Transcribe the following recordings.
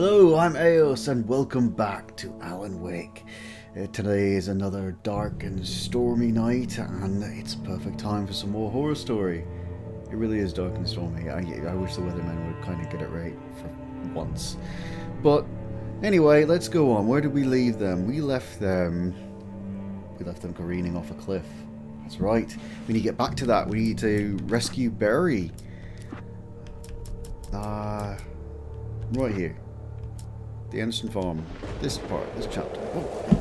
Hello, I'm Aios, and welcome back to Alan Wake. Uh, today is another dark and stormy night, and it's perfect time for some more horror story. It really is dark and stormy. I, I wish the weathermen would kind of get it right for once. But anyway, let's go on. Where did we leave them? We left them. We left them careening off a cliff. That's right. We need to get back to that. We need to rescue Barry. Uh, right here. The Anderson Farm. This part, this chapter. Oh.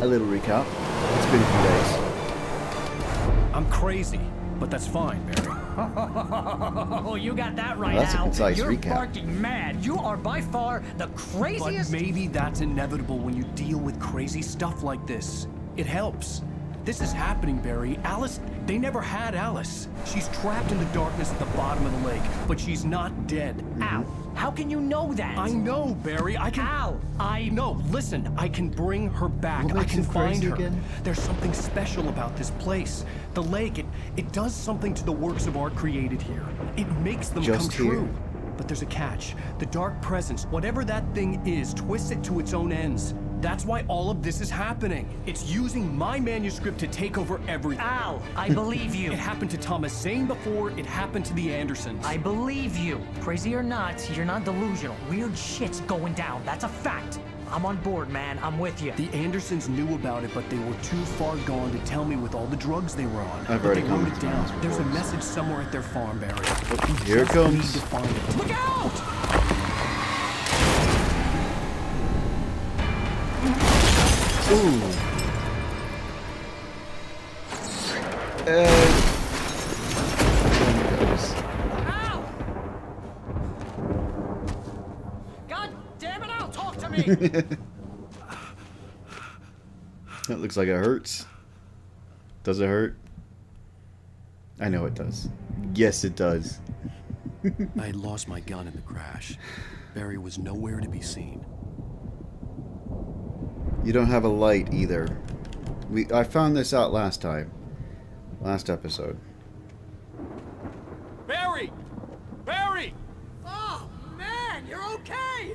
A little recap. It's been a few days. I'm crazy, but that's fine, Barry. Oh, you got that right, Well, that's a Al. concise You're recap. barking mad. You are by far the craziest... But maybe that's inevitable when you deal with crazy stuff like this. It helps. This is happening, Barry. Alice, they never had Alice. She's trapped in the darkness at the bottom of the lake, but she's not dead. Mm-hmm. Al, how can you know that? I know, Barry. I can. Al, I No, listen. I can bring her back. I can find her. again? There's something special about this place. The lake, it, it does something to the works of art created here. It makes them Just come here? true. But there's a catch. The dark presence, whatever that thing is, twists it to its own ends. That's why all of this is happening. It's using my manuscript to take over everything. Al, I believe you. It happened to Thomas Zane before, it happened to the Andersons. I believe you. Crazy or not, you're not delusional. Weird shit's going down. That's a fact. I'm on board, man. I'm with you. The Andersons knew about it, but they were too far gone to tell me with all the drugs they were on. I've but already they wrote it commented on down. There's a message somewhere at their farm, Barry. Here it comes. Need to find it. Look out! Ooh. Uh, Al! God damn it, Al, talk to me! that looks like it hurts. Does it hurt? I know it does. Yes, it does. I had lost my gun in the crash. Barry was nowhere to be seen. You don't have a light either. We I found this out last time. Last episode. Barry! Barry! Oh, man, you're okay!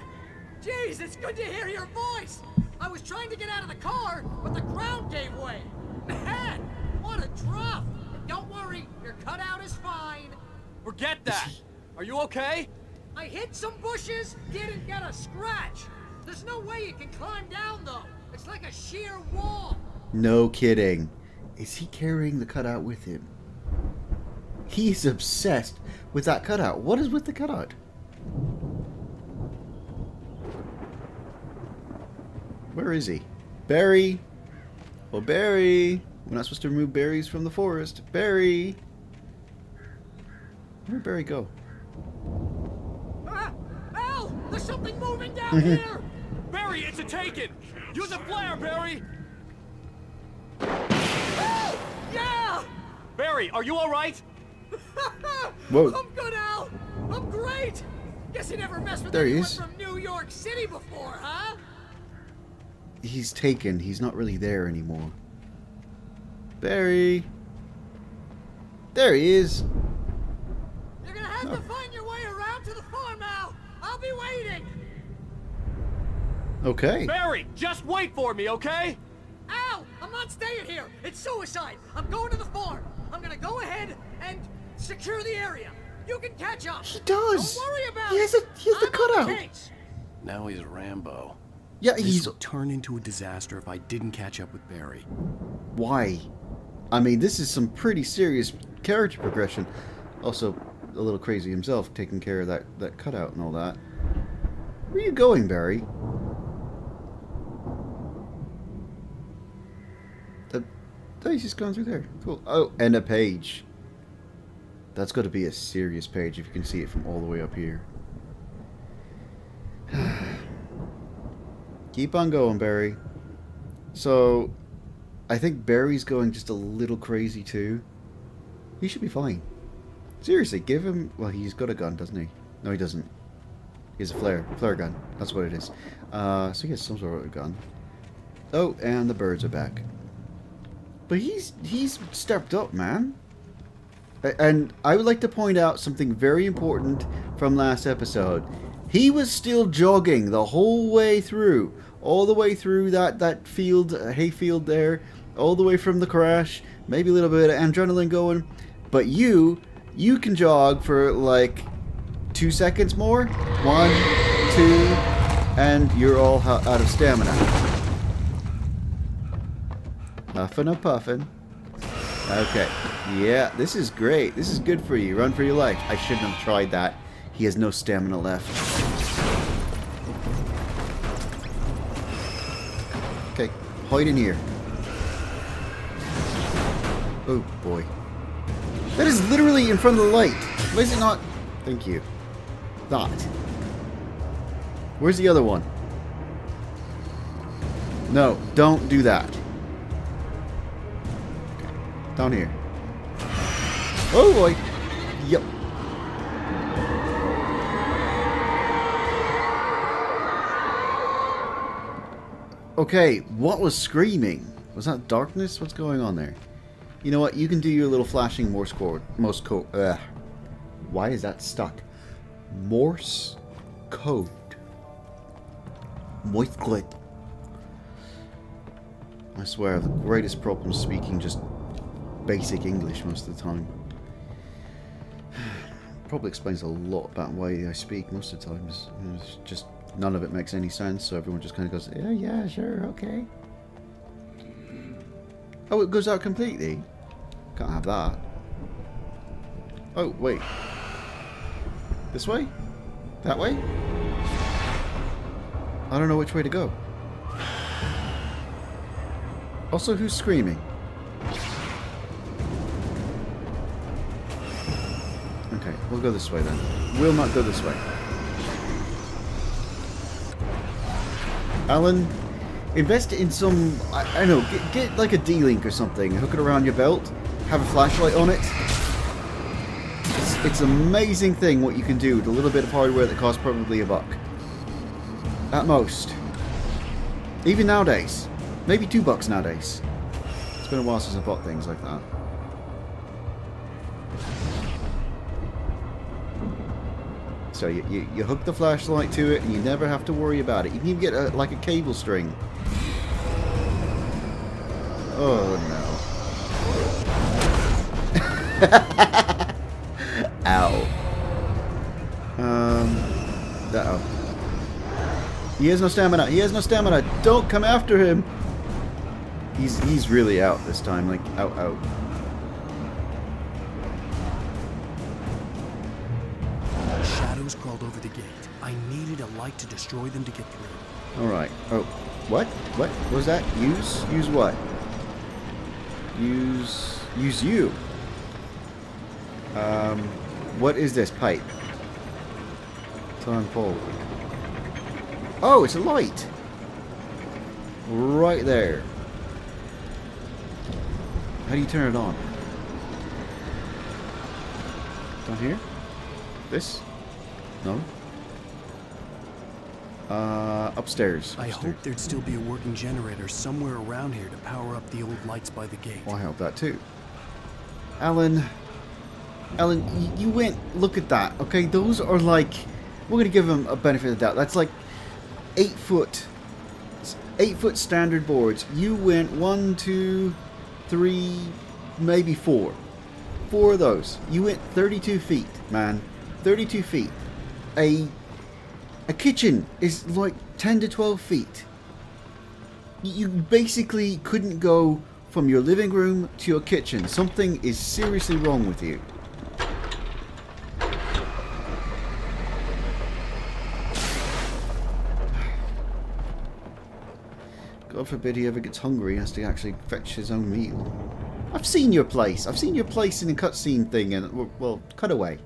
Jeez, it's good to hear your voice! I was trying to get out of the car, but the ground gave way! Man, what a drop! Don't worry, your cutout is fine. Forget that! Are you okay? I hit some bushes, didn't get a scratch. There's no way you can climb down, though. It's like a sheer wall. No kidding. Is he carrying the cutout with him? He's obsessed with that cutout. What is with the cutout? Where is he? Barry! Oh, Barry! We're not supposed to remove berries from the forest. Barry! Where'd Barry go? Ah, Al, there's something moving down here! Barry, it's a taken! Use a flare, Barry! Yeah! Barry, are you alright? Whoa. I'm good, Al. I'm great. Guess you never messed with There he anyone is. from New York City before, huh? He's taken. He's not really there anymore. Barry! There he is! You're gonna have to oh. find your way around to the farm, Al. I'll be waiting. Okay. Barry, just wait for me, okay? Al, I'm not staying here. It's suicide. I'm going to the farm. I'm gonna go ahead and secure the area. You can catch up. He does. Don't worry about He it. has a- he has the cutout. case. Now he's Rambo. Yeah, This he's would turn into a disaster if I didn't catch up with Barry. Why? I mean, this is some pretty serious character progression. Also, a little crazy himself, taking care of that, that cutout and all that. Where are you going, Barry? Oh, he's just going through there. Cool. Oh, and a page. That's got to be a serious page if you can see it from all the way up here. Keep on going, Barry. So, I think Barry's going just a little crazy too. He should be fine. Seriously, give him. Well, he's got a gun, doesn't he? No, he doesn't. He has a flare, flare gun. That's what it is. Uh, so he has some sort of gun. Oh, and the birds are back. But he's he's stepped up, man. And I would like to point out something very important from last episode. He was still jogging the whole way through, all the way through that that field, uh, hayfield there, all the way from the crash. Maybe a little bit of adrenaline going, but you, you can jog for like two seconds more. One, two, and you're all out of stamina. Huffing a oh, puffing. Okay. Yeah, this is great. This is good for you. Run for your life. I shouldn't have tried that. He has no stamina left. Okay, hide in here. Oh boy. That is literally in front of the light. Why is it not? Thank you. That. Where's the other one? No, don't do that. Down here. Oh boy. Yep. Okay, what was screaming? Was that darkness? What's going on there? You know what? You can do your little flashing Morse code. Morse code. Ugh. Why is that stuck? Morse code. Morse code. I swear, I have the greatest problem speaking just basic English most of the time. Probably explains a lot about why I speak most of the times. It's just none of it makes any sense, so everyone just kind of goes, yeah, yeah, sure, okay. Oh, it goes out completely? Can't have that. Oh, wait. This way? That way? I don't know which way to go. Also, who's screaming? We'll go this way then. We'll not go this way. Alan, invest in some, I, I don't know, get, get like a D-Link or something, hook it around your belt, have a flashlight on it. It's, it's an amazing thing what you can do with a little bit of hardware that costs probably a buck. At most. Even nowadays. Maybe two bucks nowadays. It's been a while since I bought things like that. So you, you, you, hook the flashlight to it and you never have to worry about it. You can even get a, like a cable string. Oh no. Ow. Um, uh oh. He has no stamina. He has no stamina. Don't come after him. He's he's really out this time. Like out out. I needed a light to destroy them to get through. All right. Oh, what? What was that? Use use what? Use use you. Um, what is this pipe? Turn forward. Oh, it's a light. Right there. How do you turn it on? Down here? This? No? Uh, upstairs. I upstairs. hope there'd still be a working generator somewhere around here to power up the old lights by the gate. Well, I hope that too. Alan, Alan, you went, look at that, okay? Those are like, we're going to give them a benefit of the doubt. That's like eight foot, eight foot standard boards. You went one, two, three, maybe four. Four of those. You went 32 feet, man. 32 feet. A, a kitchen is like 10 to 12 feet. You basically couldn't go from your living room to your kitchen. Something is seriously wrong with you. God forbid he ever gets hungry, he has to actually fetch his own meal. I've seen your place. I've seen your place in a cutscene thing, and well, cutaway,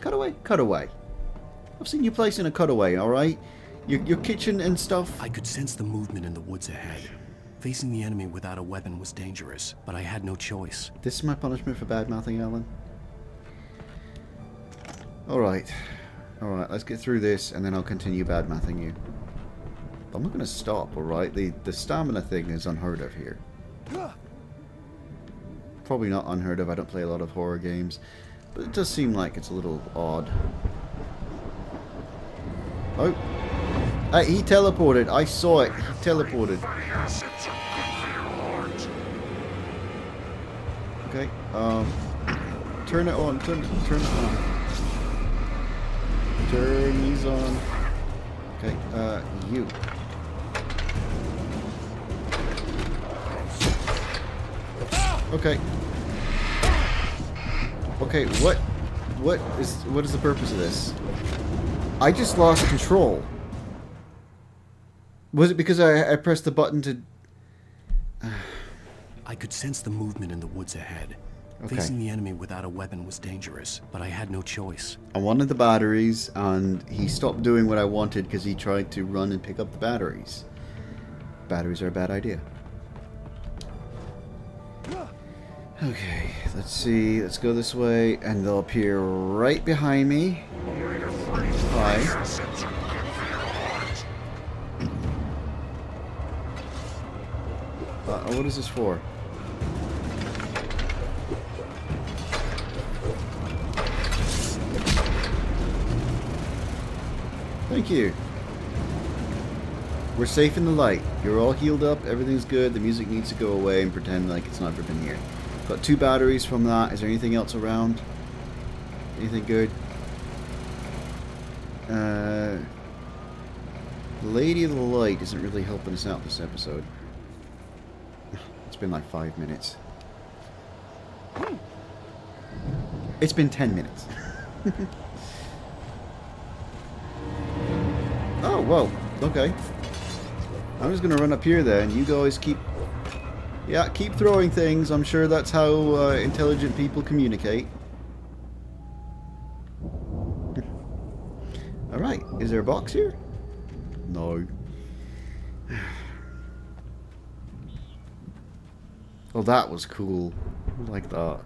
cutaway, cutaway. I've seen your place in a cutaway. All right, your your kitchen and stuff. I could sense the movement in the woods ahead. Facing the enemy without a weapon was dangerous, but I had no choice. This is my punishment for bad mouthing, Alan. All right, all right. Let's get through this, and then I'll continue bad mouthing you. I'm not going to stop, alright? The, the stamina thing is unheard of here. probably not unheard of. I don't play a lot of horror games. But it does seem like it's a little odd. Oh. Uh, he teleported. I saw it. He teleported. Okay. Um. Turn it on. Turn, turn it on. Turn these on. Okay. Uh, you. Okay. Okay, what what is what is the purpose of this? I just lost control. Was it because I, I pressed the button to I could sense the movement in the woods ahead. Okay. Facing the enemy without a weapon was dangerous, but I had no choice. I wanted the batteries and he stopped doing what I wanted because he tried to run and pick up the batteries. Batteries are a bad idea. Okay, let's see. Let's go this way, and they'll appear right behind me. Hi. Uh, what is this for? Thank you. We're safe in the light. You're all healed up. Everything's good. The music needs to go away and pretend like it's never been here. Got two batteries from that. Is there anything else around? Anything good? Uh, Lady of the Light isn't really helping us out this episode. It's been like five minutes. It's been ten minutes. oh, well, okay. I'm just gonna run up here then. You guys keep... Yeah, keep throwing things. I'm sure that's how uh, intelligent people communicate. Alright, is there a box here? No. Well, that was cool. I like that.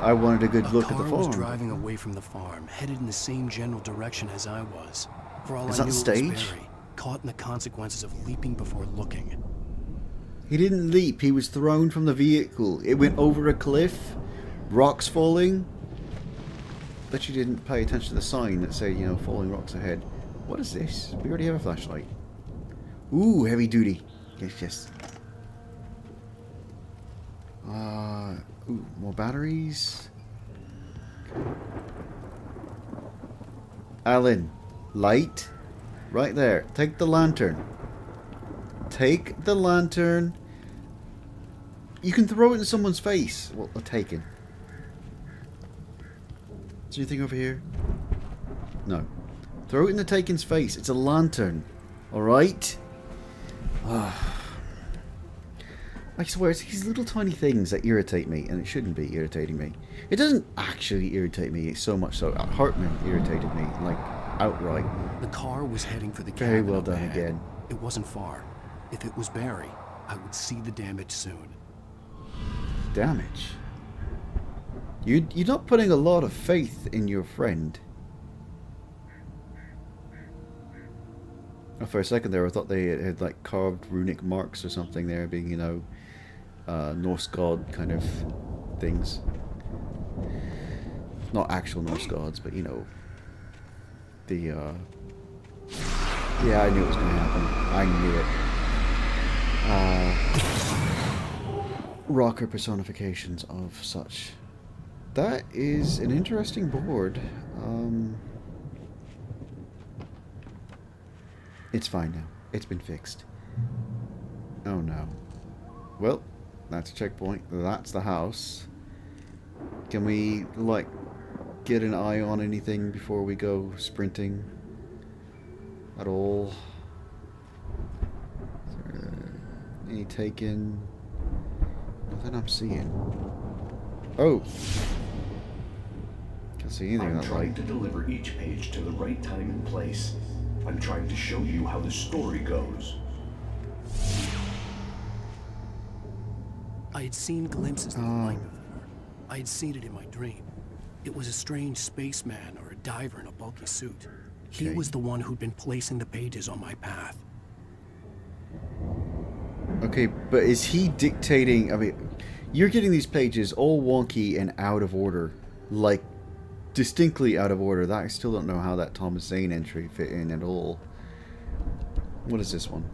I wanted a good A look at the farm. was farm. driving away from the farm, headed in the same general direction as I was. For all Is I that knew, it stage? was Barry, caught in the consequences of leaping before looking. He didn't leap, he was thrown from the vehicle. It went over a cliff, rocks falling. Bet you didn't pay attention to the sign that said, you know, falling rocks ahead. What is this? We already have a flashlight. Ooh, heavy duty. Yes, yes. Uh, ooh, more batteries. Alan, light. Right there. Take the lantern. Take the lantern. You can throw it in someone's face. Well, taken. Is there anything over here? No. Throw it in the taken's face. It's a lantern. Alright? Ah. I swear, it's these little tiny things that irritate me, and it shouldn't be irritating me. It doesn't actually irritate me so much so. Hartman irritated me, like, outright. The car was heading for the Very well done ahead. again. It wasn't far. If it was Barry, I would see the damage soon. Damage. You, you're not putting a lot of faith in your friend. Oh, For a second there, I thought they had, like carved runic marks or something there, being you know, uh, Norse god kind of things. Not actual Norse gods, but you know, the. Uh... Yeah, I knew it was going to happen. I knew it. Uh, rocker personifications of such. That is an interesting board. Um, it's fine now. It's been fixed. Oh no. Well, that's a checkpoint. That's the house. Can we, like, get an eye on anything before we go sprinting? At all? Any taken? Nothing I'm seeing. Oh! Can't see anything in I'm trying light. to deliver each page to the right time and place. I'm trying to show you how the story goes. I had seen glimpses of the Oh. light before. I had seen it in my dream. It was a strange spaceman or a diver in a bulky suit. He Okay. was the one who'd been placing the pages on my path. Okay, but is he dictating? I mean, you're getting these pages all wonky and out of order, like distinctly out of order. That I still don't know how that Thomas Zane entry fit in at all. What is this one?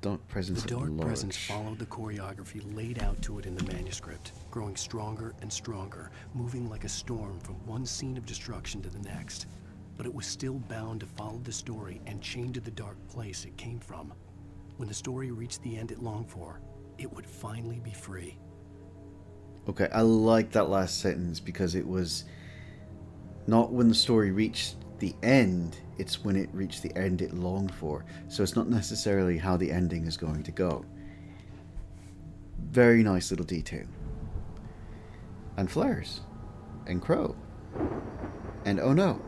Dark presence The dark presence followed the choreography laid out to it in the manuscript, growing stronger and stronger, moving like a storm from one scene of destruction to the next. But it was still bound to follow the story and chained to the dark place it came from. When the story reached the end it longed for, it would finally be free. Okay, I like that last sentence because it was not when the story reached the end, it's when it reached the end it longed for. So it's not necessarily how the ending is going to go. Very nice little detail. And flares. And crow. And oh no.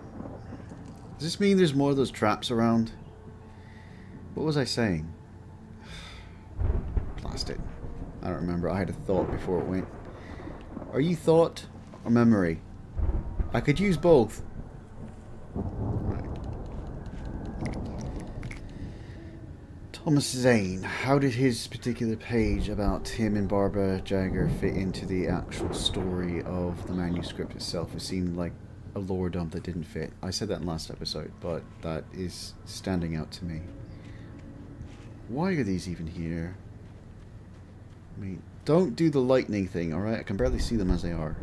Does this mean there's more of those traps around? What was I saying? Blast it. I don't remember. I had a thought before it went. Are you thought or memory? I could use both. Thomas Zane, how did his particular page about him and Barbara Jagger fit into the actual story of the manuscript itself? It seemed like a lore dump that didn't fit. I said that in last episode, but that is standing out to me. Why are these even here? I mean, don't do the lightning thing, alright? I can barely see them as they are.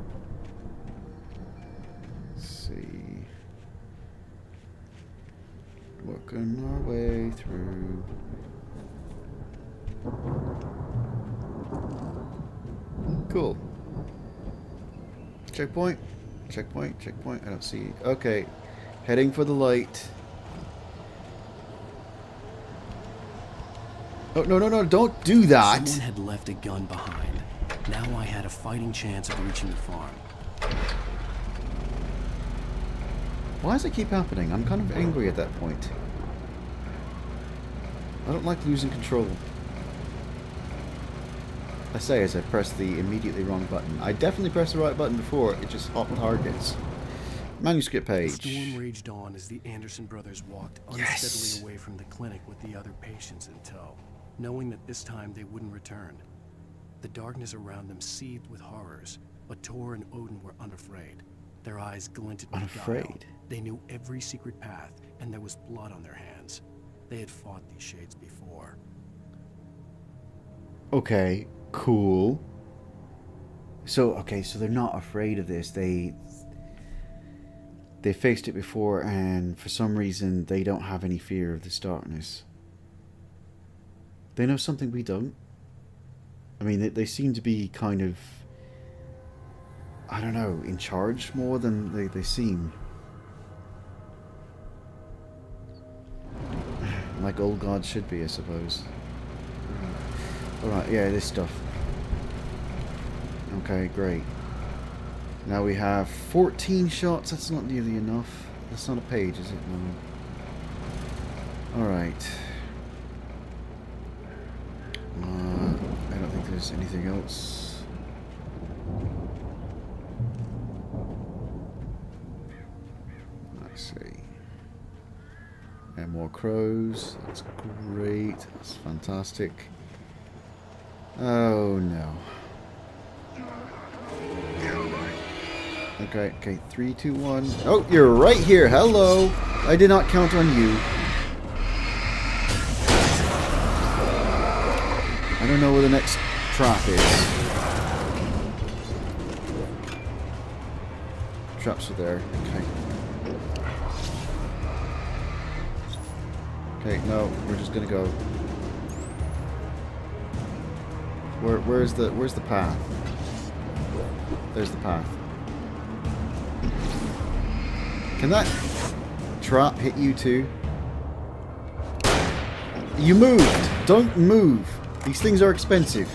Let's see. Working our way through. Cool. Checkpoint. Checkpoint. Checkpoint. I don't see. Okay. Heading for the light. Oh, no, no, no. Don't do that. Someone had left a gun behind. Now I had a fighting chance of reaching the farm. Why does it keep happening? I'm kind of angry at that point. I don't like losing control. I say as I press the immediately wrong button. I definitely pressed the right button before, it just hopped targets. Manuscript The page. storm raged on as the Anderson brothers walked Yes. unsteadily away from the clinic with the other patients in tow, knowing that this time they wouldn't return. The darkness around them seethed with horrors, but Tor and Odin were unafraid. Their eyes glinted with guile. Unafraid? They knew every secret path, and there was blood on their hands. They had fought these shades before. Okay, cool. So, okay, so they're not afraid of this. They they faced it before and for some reason they don't have any fear of this darkness. They know something we don't. I mean, they, they seem to be kind of I don't know, in charge more than they, they seem. Like old gods should be, I suppose. Alright, yeah, this stuff. Okay, great. Now we have 14 shots. That's not nearly enough. That's not a page, is it? No. Alright. Uh, I don't think there's anything else. Let's see. And more crows. That's great. That's fantastic. Oh no. Okay, okay, three, two, one. Oh, you're right here. Hello. I did not count on you. I don't know where the next trap is. Traps are there. Okay. Okay, no, we're just gonna go. Where, where's the, where's the path? There's the path. Can that trap hit you too? You moved! Don't move! These things are expensive.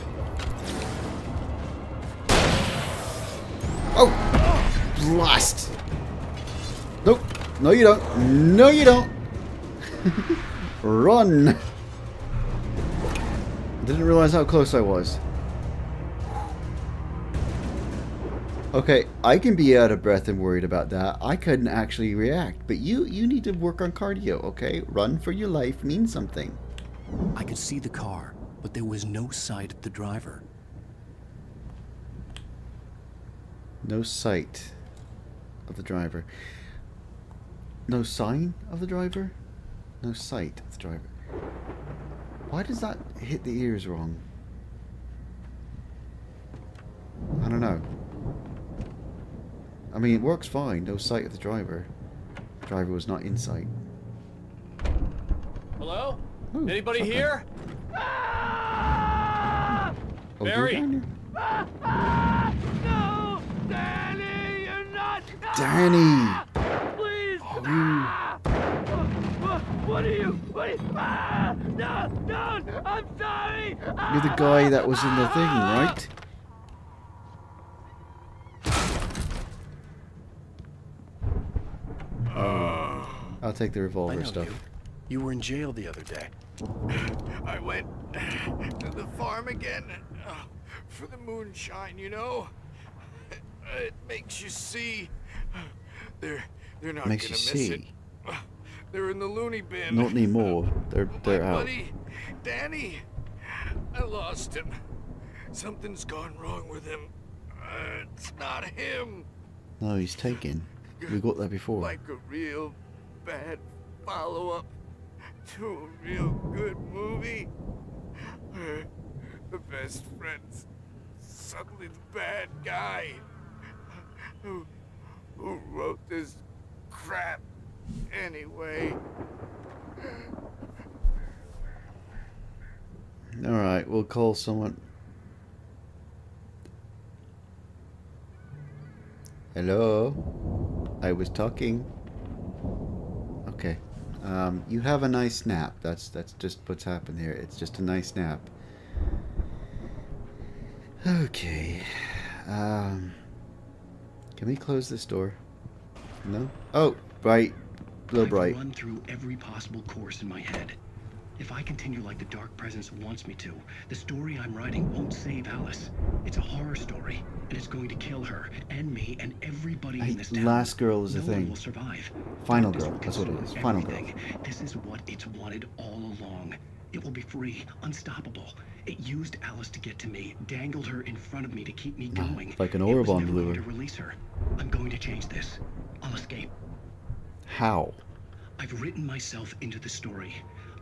No you don't. No you don't. Run! Didn't realize how close I was. Okay, I can be out of breath and worried about that. I couldn't actually react, but you you need to work on cardio, okay? Run for your life means something. I could see the car, but there was no sight of the driver. No sight of the driver. No sign of the driver? No sight of the driver. Why does that hit the ears wrong? I don't know. I mean, it works fine. No sight of the driver. The driver was not in sight. Hello? Ooh, Anybody okay. here? Oh, you're Barry! down here? No! Danny, you're not! Danny! Please! You, What, what are you? What are you? Ah! No! No! I'm sorry! you're the guy that was in the thing, right? I'll take the I revolver know stuff. you. You were in jail the other day. I went to the farm again for the moonshine, you know? It makes you see. They're they're not Makes you miss see. it. They're in the loony bin. Not anymore. They're they're out. buddy, Danny. I lost him. Something's gone wrong with him. Uh, it's not him. No, he's taken. We got that before. Like a real bad follow-up to a real good movie. Where the best friend's suddenly the bad guy. Who, who wrote this crap anyway? All right, we'll call someone. Hello, I was talking. Okay, um, you have a nice nap. That's that's just what's happened here. It's just a nice nap. Okay, um, can we close this door? No. Oh, bright, little I've bright. run through every possible course in my head. If I continue like the Dark Presence wants me to, the story I'm writing won't save Alice. It's a horror story, and it's going to kill her and me and everybody Hey, in this town. last girl is a no thing. One will survive. Final girl, that's what it is. Final girl. This is what it's wanted all along. It will be free, unstoppable. It used Alice to get to me, dangled her in front of me to keep me Ah, going. like an Orobon never lure. going to release her. I'm going to change this. I'll escape. How? I've written myself into the story.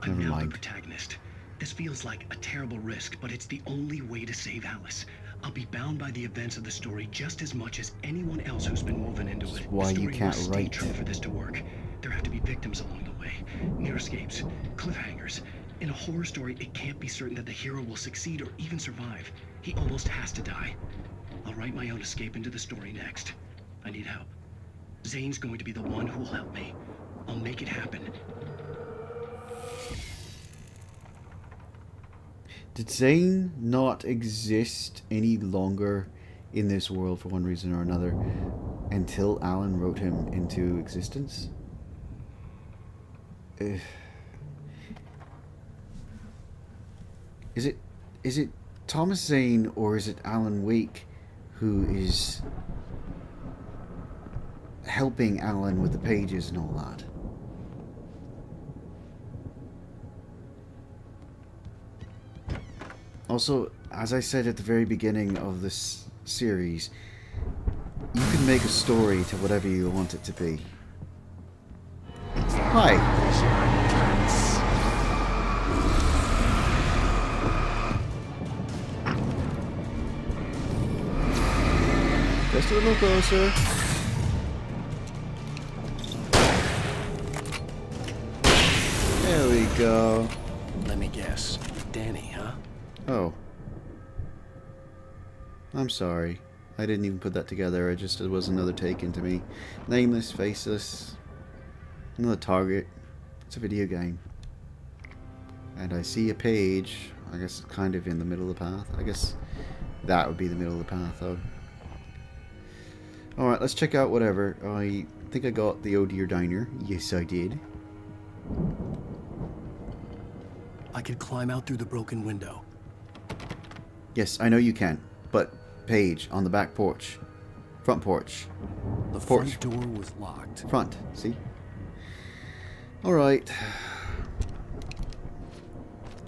I'm now mind. the protagonist. This feels like a terrible risk, but it's the only way to save Alice. I'll be bound by the events of the story just as much as anyone else who's been woven into it. why the you can't must stay write. true for this to work. There have to be victims along the way, near escapes, cliffhangers. In a horror story, it can't be certain that the hero will succeed or even survive. He almost has to die. I'll write my own escape into the story next. I need help. Zane's going to be the one who will help me. I'll make it happen. Did Zane not exist any longer in this world for one reason or another until Alan wrote him into existence? Eh. Is it is it Thomas Zane or is it Alan Wake who is helping Alan with the pages and all that? Also, as I said at the very beginning of this series, you can make a story to whatever you want it to be. Hi. Just a little closer. There we go. Let me guess. Danny, huh? Oh. I'm sorry. I didn't even put that together. I just it was another take into me. Nameless, faceless. Another target. It's a video game. And I see a page. I guess kind of in the middle of the path. I guess that would be the middle of the path though. Alright, let's check out whatever. I think I got the Oh Deer Diner. Yes, I did. I could climb out through the broken window. Yes, I know you can. But page on the back porch. Front porch. The Porch. front door was locked. Front, see? Alright.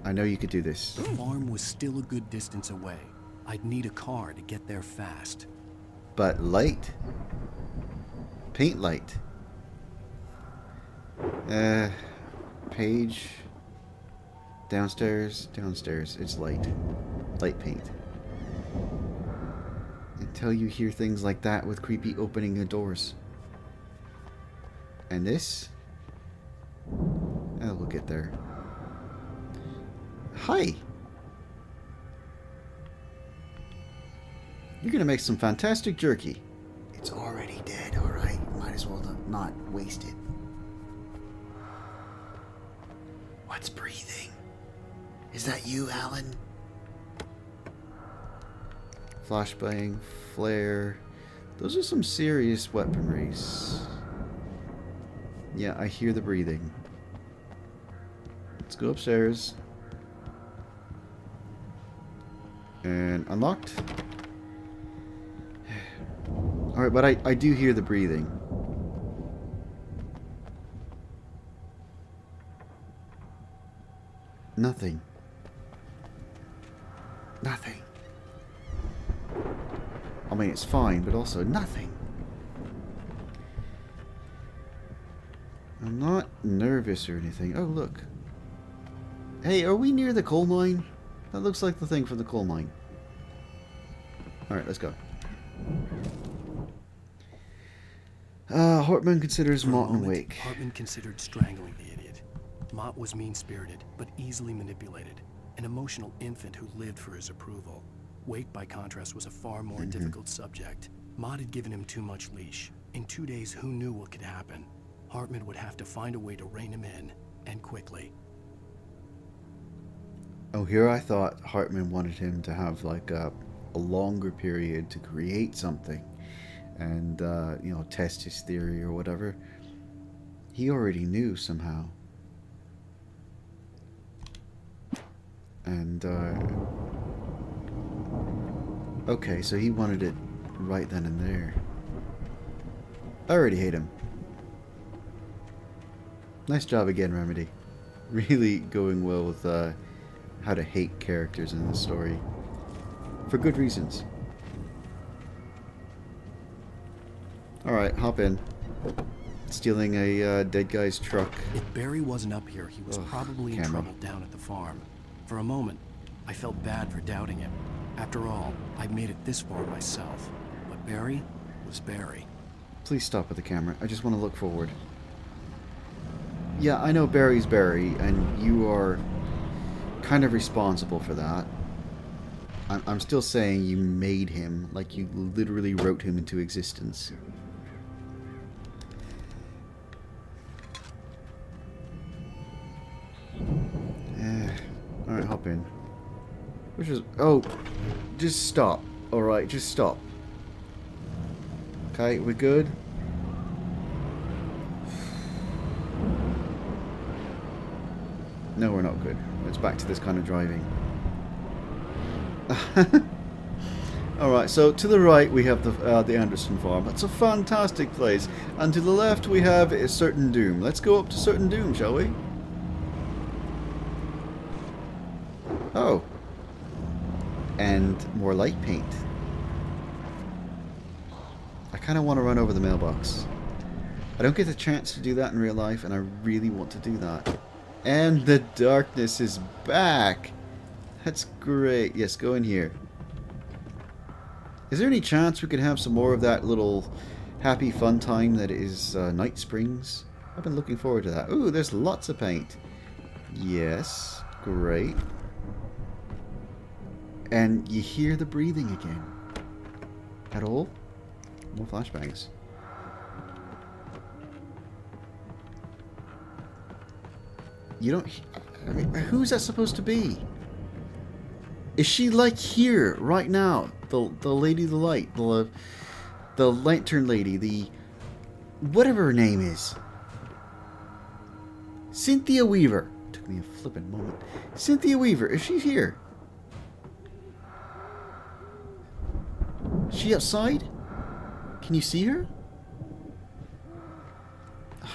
I know you could do this. The farm was still a good distance away. I'd need a car to get there fast. But light. Paint light. Uh, page. Downstairs, downstairs. It's light. Light paint. Until you hear things like that with creepy opening of doors. And this? Oh, we'll get there. Hi! You're gonna make some fantastic jerky. It's already dead, alright? Might as well not waste it. What's breathing? Is that you, Alan? Flashbang, flare. Those are some serious weaponries. Yeah, I hear the breathing. Let's go upstairs. And unlocked. Alright, but I, I do hear the breathing. Nothing. Nothing. I mean, it's fine, but also nothing. I'm not nervous or anything. Oh, look. Hey, are we near the coal mine? That looks like the thing from the coal mine. Alright, let's go. Hartman considers For Mott awake. Hartman considered strangling the idiot. Mott was mean-spirited, but easily manipulated. An emotional infant who lived for his approval. Wake, by contrast, was a far more Mm-hmm. difficult subject. Mott had given him too much leash. In two days, who knew what could happen? Hartman would have to find a way to rein him in, and quickly. Oh, here I thought Hartman wanted him to have like a, a longer period to create something and, uh, you know, test his theory or whatever. He already knew somehow. And, uh, okay, so he wanted it right then and there. I already hate him. Nice job again, Remedy. Really going well with, uh, how to hate characters in the story. For good reasons. Alright, hop in. Stealing a uh, dead guy's truck. If Barry wasn't up here, he was Ugh, probably in trouble down at the farm. For a moment, I felt bad for doubting him. After all, I'd made it this far myself. But Barry was Barry. Please stop with the camera. I just want to look forward. Yeah, I know Barry's Barry, and you are kind of responsible for that. I'm, I'm still saying you made him, like you literally wrote him into existence. Oh, just stop. Alright, just stop. Okay, we're good. No, we're not good. It's back to this kind of driving. Alright, so to the right we have the, uh, the Anderson farm. That's a fantastic place. And to the left we have a Certain Doom. Let's go up to Certain Doom, shall we? Oh. More light paint. I kind of want to run over the mailbox. I don't get the chance to do that in real life, and I really want to do that. And the darkness is back! That's great. Yes, go in here. Is there any chance we could have some more of that little happy fun time that is uh, Night Springs? I've been looking forward to that. Ooh, there's lots of paint. Yes, great. And you hear the breathing again. At all? More flashbangs. You don't. I mean, who's that supposed to be? Is she like here right now? The the lady, of the light, the the lantern lady, the whatever her name is. Cynthia Weaver. Took me a flippin' moment. Cynthia Weaver. Is she here? She outside? Can you see her?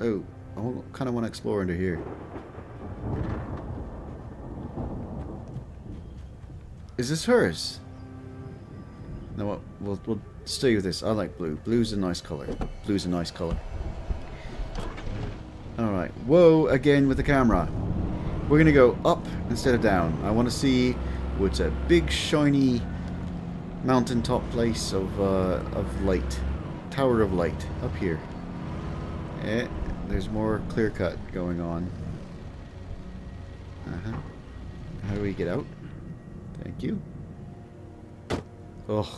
Oh, I kind of want to explore under here. Is this hers? No, what? We'll, we'll stay with this. I like blue. Blue's a nice color. Blue's a nice color. Alright. Whoa, again with the camera. We're going to go up instead of down. I want to see what's a big, shiny mountaintop place of, uh, of light. Tower of light. Up here. Eh, there's more clear cut going on. Uh-huh. How do we get out? Thank you. Ugh.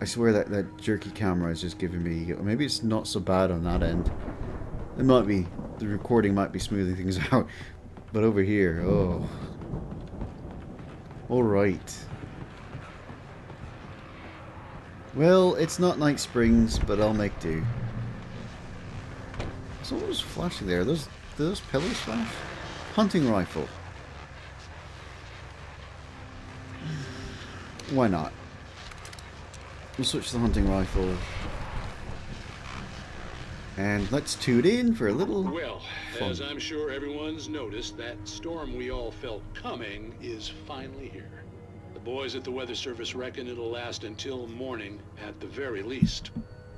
I swear that, that jerky camera is just giving me... Maybe it's not so bad on that end. It might be... The recording might be smoothing things out. But over here, oh... Alright. Well, it's not Night Springs, but I'll make do. So what was flashing there? Those those pillars flash? Hunting rifle. Why not? We'll switch to the hunting rifle. And let's tune in for a little Well, fun. as I'm sure everyone's noticed, that storm we all felt coming is finally here. The boys at the Weather Service reckon it'll last until morning at the very least.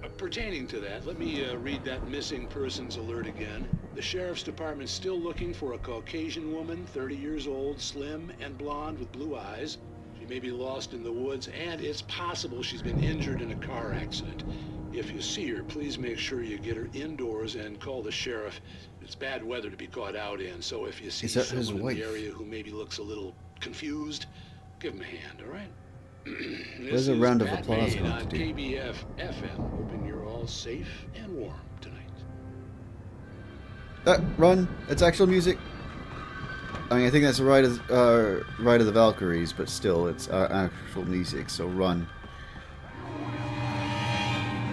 Uh, pertaining to that, let me uh, read that missing persons alert again. The Sheriff's Department's still looking for a Caucasian woman, 30 years old, slim and blonde with blue eyes. She may be lost in the woods, and it's possible she's been injured in a car accident. If you see her, please make sure you get her indoors and call the sheriff. It's bad weather to be caught out in, so if you see someone in the area who maybe looks a little confused, give him a hand, all right? There's a round of applause going on to do? KBF FM, hoping you're all safe and warm tonight. Uh, run! It's actual music. I mean, I think that's the right of uh, Ride of the Valkyries, but still, it's uh, actual music. So run.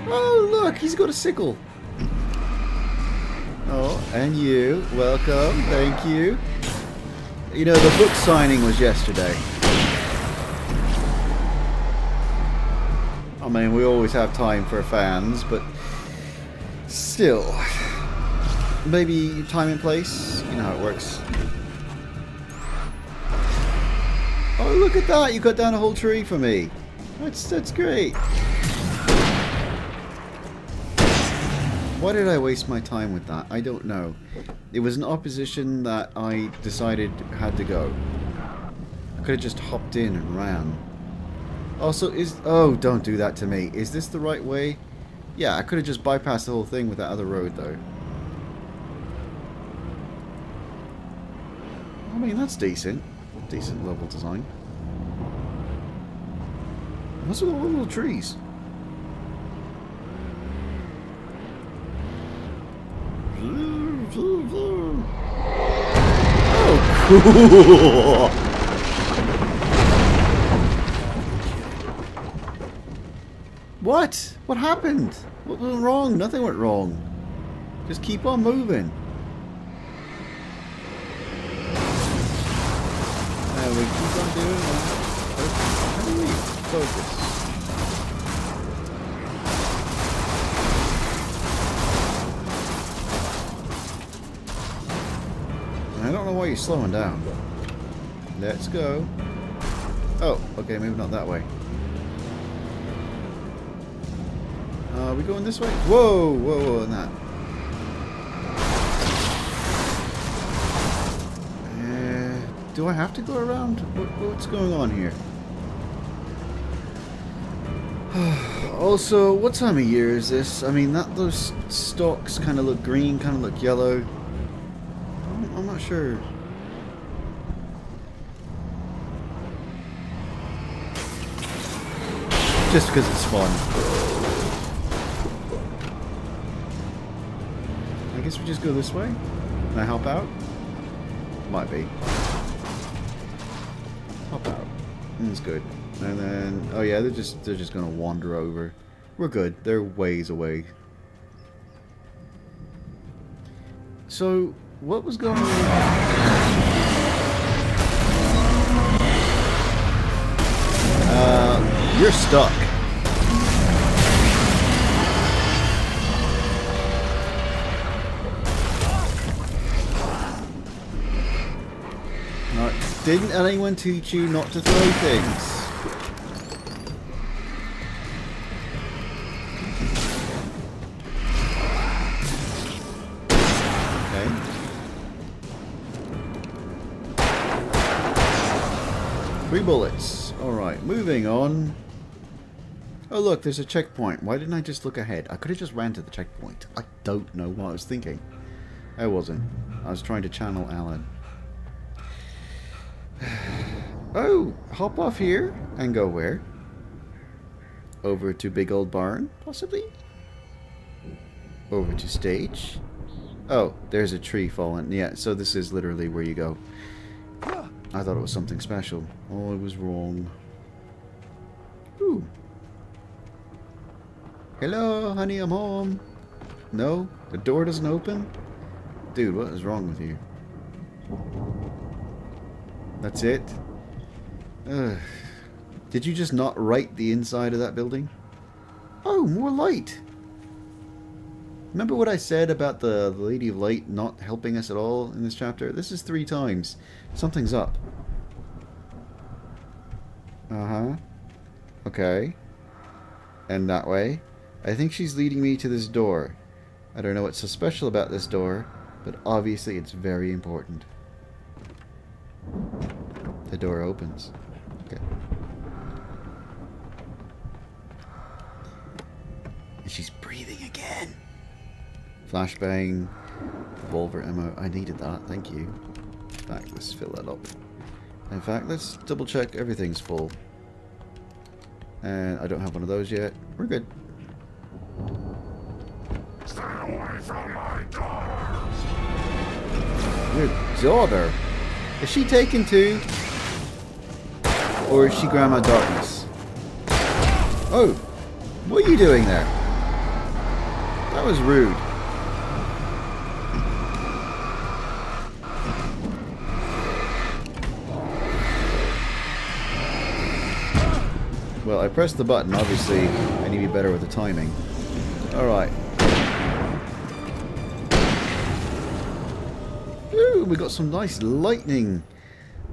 Oh look, he's got a sickle. Oh, and you, welcome, thank you. You know, the book signing was yesterday. I mean, we always have time for fans, but still, maybe time and place. You know how it works. Oh, look at that! You cut down a whole tree for me. That's that's great. Why did I waste my time with that? I don't know. It was an opposition that I decided had to go. I could have just hopped in and ran. Also, is... Oh, don't do that to me. Is this the right way? Yeah, I could have just bypassed the whole thing with that other road, though. I mean, that's decent. Decent level design. What's with all the little trees? Oh, cool! What? What happened? What went wrong? Nothing went wrong. Just keep on moving. We keep on doing that. How do we focus? Know why you're slowing down. Let's go. Oh, okay, maybe not that way. Uh, are we going this way? Whoa, whoa, whoa, not. Uh, do I have to go around? What, what's going on here? also, what time of year is this? I mean, that those stalks kind of look green, kind of look yellow. Sure. Just because it's fun. I guess we just go this way. Can I help out? Might be. Help out. That's good. And then, oh yeah, they're just they're just gonna wander over. We're good. They're ways away. So, what was going on? Uh, you're stuck. Didn't anyone teach you not to throw things? Moving on. Oh look, there's a checkpoint. Why didn't I just look ahead? I could have just ran to the checkpoint. I don't know what I was thinking. I wasn't. I was trying to channel Alan. Oh, hop off here and go where? Over to Big Old Barn, possibly? Over to stage? Oh, there's a tree falling. Yeah, so this is literally where you go. I thought it was something special. Oh, I was wrong. Ooh. Hello, honey, I'm home. No? The door doesn't open? Dude, what is wrong with you? That's it? Ugh. Did you just not write the inside of that building? Oh, more light! Remember what I said about the, Lady of Light not helping us at all in this chapter? This is three times. Something's up. Uh-huh. Okay. And that way. I think she's leading me to this door. I don't know what's so special about this door, but obviously it's very important. The door opens. Okay. And she's breathing again. Flashbang. Revolver ammo. I needed that. Thank you. In fact, let's fill that up. In fact, let's double check everything's full. And I don't have one of those yet. We're good. Stay away from my daughter. Your daughter? Is she taken too? Or is she Grandma Darkness? Oh! What are you doing there? That was rude. Pressed the button. Obviously, I need to be better with the timing. Alright. Ooh, we got some nice lightning.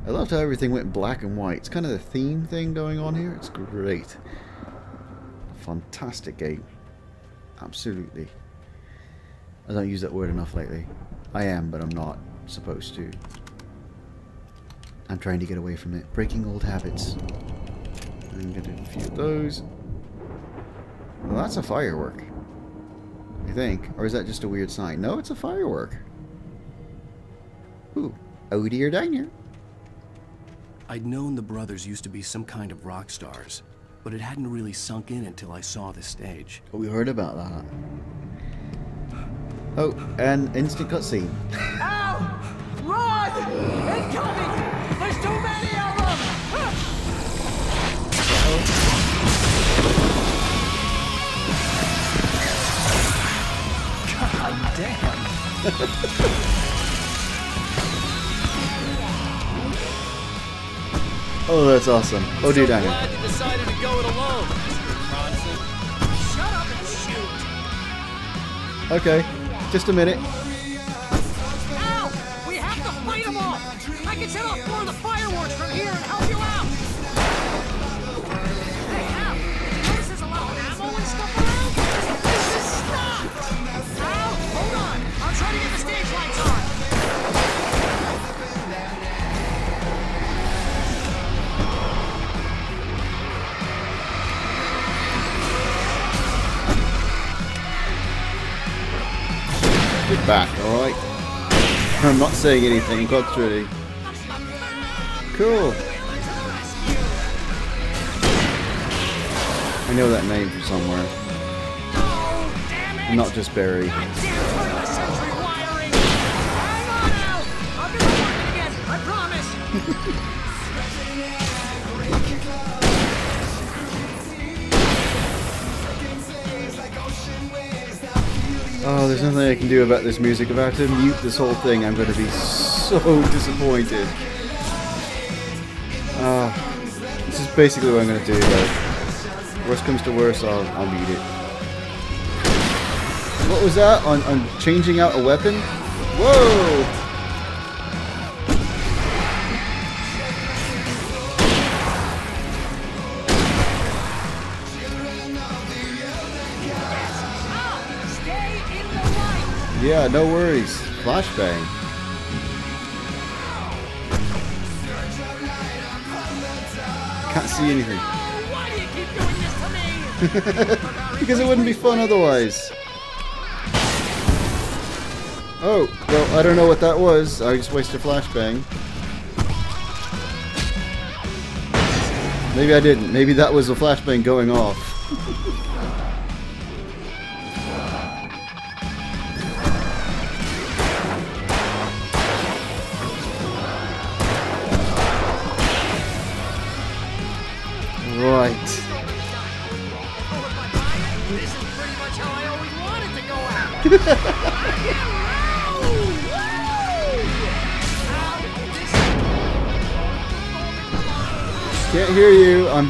I loved how everything went black and white. It's kind of the theme thing going on here. It's great. Fantastic game. Absolutely. I don't use that word enough lately. I am, but I'm not supposed to. I'm trying to get away from it. Breaking old habits. I'm gonna do a few of those. Well, that's a firework. I think. Or is that just a weird sign? No, it's a firework. Ooh. Oh Deer Diner. I'd known the brothers used to be some kind of rock stars, but it hadn't really sunk in until I saw the stage. Oh, we heard about that. Oh, and instant cutscene. Ow! Run! Incoming! There's too many of them! God damn! Oh, that's awesome. Oh Deer Diner. Glad you decided to go it alone, Mr. Bronson. Shut up and shoot! Okay, just a minute. Ow! We have to fight them all! I can set off more of the not saying anything, really. Cool. I know that name from somewhere. Not just Barry. There's nothing I can do about this music. If I have to mute this whole thing, I'm going to be so disappointed. Ah, this is basically what I'm going to do, though. Worst comes to worst, I'll, I'll mute it. What was that? On, on changing out a weapon? Whoa! Yeah, no worries. Flashbang. Can't see anything. Because it wouldn't be fun otherwise. Oh, well, I don't know what that was. I just wasted a flashbang. Maybe I didn't. Maybe that was a flashbang going off.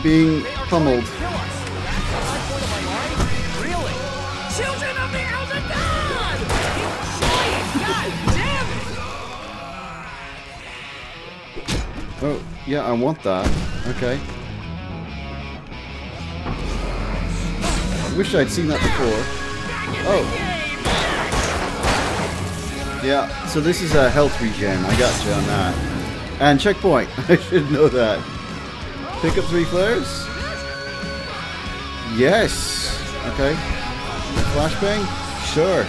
Damn it! Oh, yeah, I want that. Okay. I wish I'd seen that before. Oh. Yeah, so this is a health regen. I got you on that. And checkpoint. I should know that. Pick up three flares? Yes. Okay. Flashbang? Sure.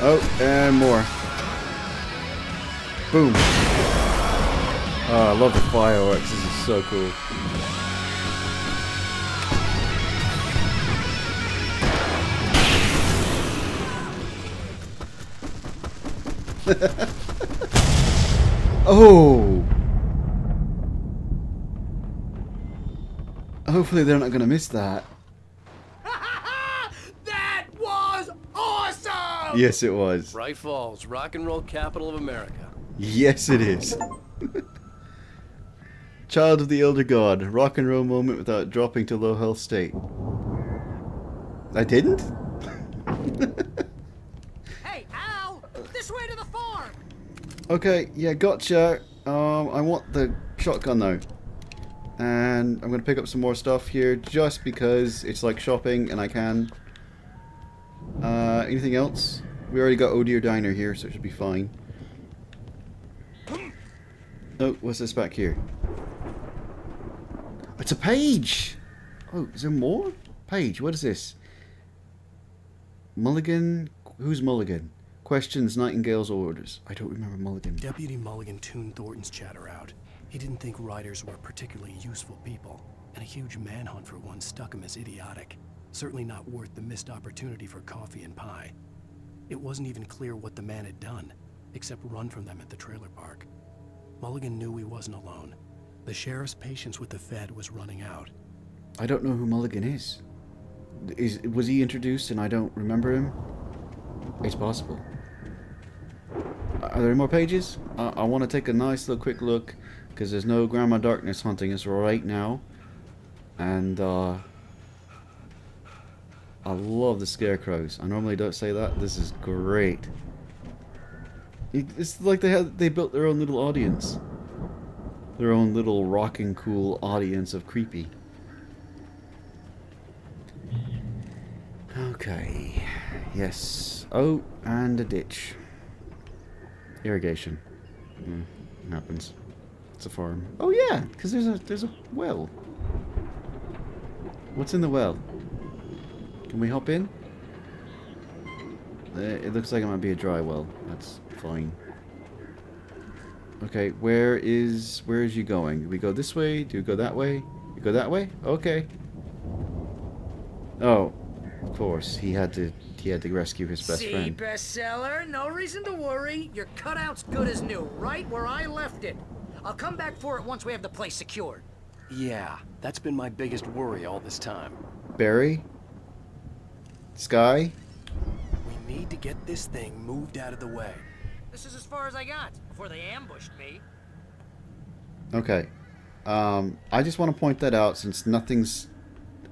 Oh, and more. Boom. Oh, I love the fireworks. This is so cool. oh! Hopefully they're not going to miss that. That was awesome! Yes, it was. Bright Falls, rock and roll capital of America. Yes, it is. Child of the Elder God, rock and roll moment without dropping to low health state. I didn't? Okay, yeah, gotcha. Um, I want the shotgun though. And I'm going to pick up some more stuff here just because it's like shopping and I can. Uh, anything else? We already got Odier Diner here, so it should be fine. Oh, what's this back here? It's a page! Oh, is there more? Page, what is this? Mulligan? Who's Mulligan? Questions Nightingale's orders. I don't remember Mulligan. Deputy Mulligan tuned Thornton's chatter out. He didn't think riders were particularly useful people, and a huge manhunt for one stuck him as idiotic. Certainly not worth the missed opportunity for coffee and pie. It wasn't even clear what the man had done, except run from them at the trailer park. Mulligan knew he wasn't alone. The sheriff's patience with the Fed was running out. I don't know who Mulligan is. Is was he introduced and I don't remember him? It's possible. Are there more pages? I, I want to take a nice little quick look because there's no Grandma Darkness hunting us right now, and uh, I love the scarecrows. I normally don't say that. This is great. It's like they had they built their own little audience, their own little rocking cool audience of creepy. Okay. Yes. Oh, and a ditch. Irrigation. Hmm, happens. It's a farm. Oh yeah, because there's a there's a well. What's in the well? Can we hop in? Uh, It looks like it might be a dry well. That's fine. Okay, where is where is you going? Do we go this way? Do we go that way? You go that way? Okay. Oh, of course. He had to he had to rescue his best See, friend. bestseller, no reason to worry. Your cutout's good as new, right where I left it. I'll come back for it once we have the place secured. Yeah, that's been my biggest worry all this time. Barry? Sky? We need to get this thing moved out of the way. This is as far as I got before they ambushed me. Okay. Um, I just want to point that out since nothing's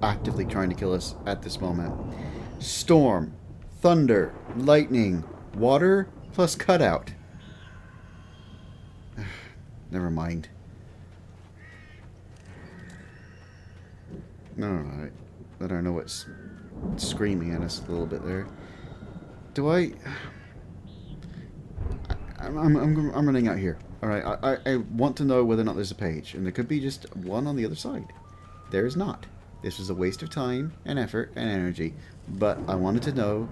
actively trying to kill us at this moment. Storm, thunder, lightning, water, plus cutout. Never mind. Alright. I don't know what's screaming at us a little bit there. Do I... I'm, I'm, I'm, I'm running out here. Alright, I, I, I want to know whether or not there's a page. And there could be just one on the other side. There is not. This was a waste of time and effort and energy. But I wanted to know...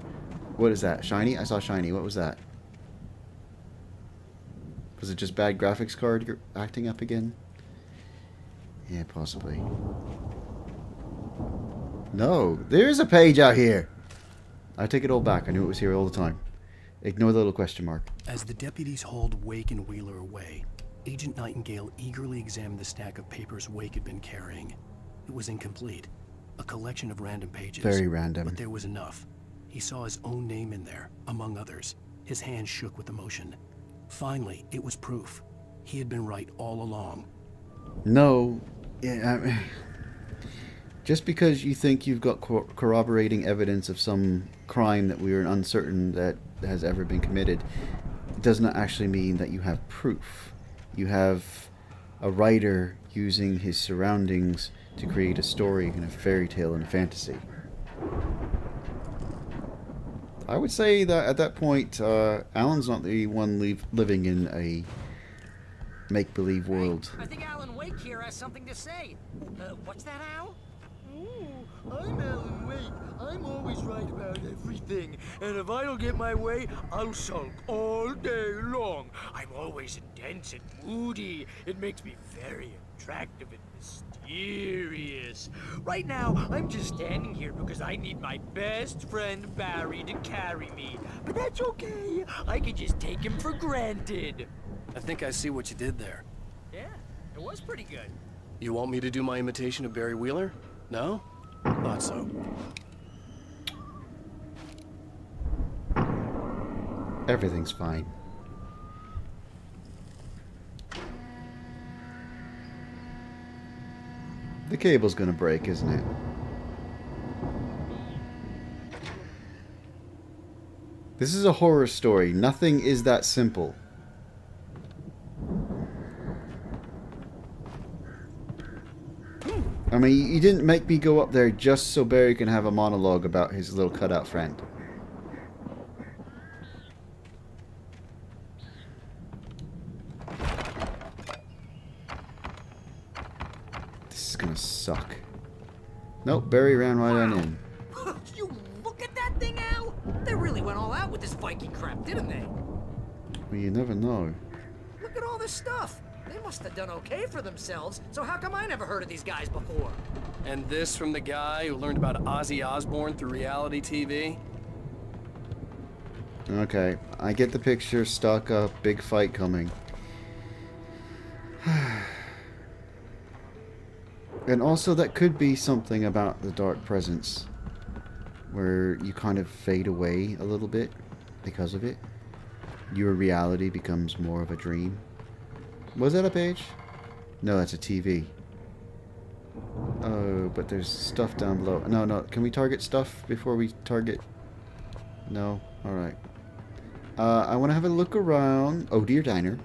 What is that? Shiny? I saw shiny. What was that? Was it just bad graphics card acting up again? Yeah, possibly. No, there's a page out here. I take it all back. I knew it was here all the time. Ignore the little question mark. As the deputies hauled Wake and Wheeler away, Agent Nightingale eagerly examined the stack of papers Wake had been carrying. It was incomplete. A collection of random pages. Very random. But there was enough. He saw his own name in there, among others. His hand shook with emotion. Finally, it was proof. He had been right all along. No. Yeah, I mean, just because you think you've got cor corroborating evidence of some crime that we are uncertain that has ever been committed does not actually mean that you have proof. You have a writer using his surroundings to create a story and a fairy tale and a fantasy. I would say that at that point, uh, Alan's not the one leave, living in a make-believe world. Hey, I think Alan Wake here has something to say. Uh, what's that, Al? Ooh, I'm Alan Wake. I'm always right about everything. And if I don't get my way, I'll sulk all day long. I'm always intense and moody. It makes me very attractive and mysterious. Right now, I'm just standing here because I need my best friend Barry to carry me. But that's okay. I can just take him for granted. I think I see what you did there. Yeah, it was pretty good. You want me to do my imitation of Barry Wheeler? No? Thought so. Everything's fine. The cable's gonna break, isn't it? This is a horror story. Nothing is that simple. I mean, you didn't make me go up there just so Barry can have a monologue about his little cutout friend. Gonna suck. Nope, Barry ran right on in. you look at that thing, Al! They really went all out with this Viking crap, didn't they? Well, you never know. Look at all this stuff. They must have done okay for themselves, so how come I never heard of these guys before? And this from the guy who learned about Ozzy Osbourne through reality TV? Okay, I get the picture, stuck up, big fight coming. and also that could be something about the dark presence. Where you kind of fade away a little bit because of it. Your reality becomes more of a dream. Was that a page? No, that's a TV. Oh, but there's stuff down below. No, no. Can we target stuff before we target? No? Alright. Uh, I want to have a look around. Oh, Deer Diner.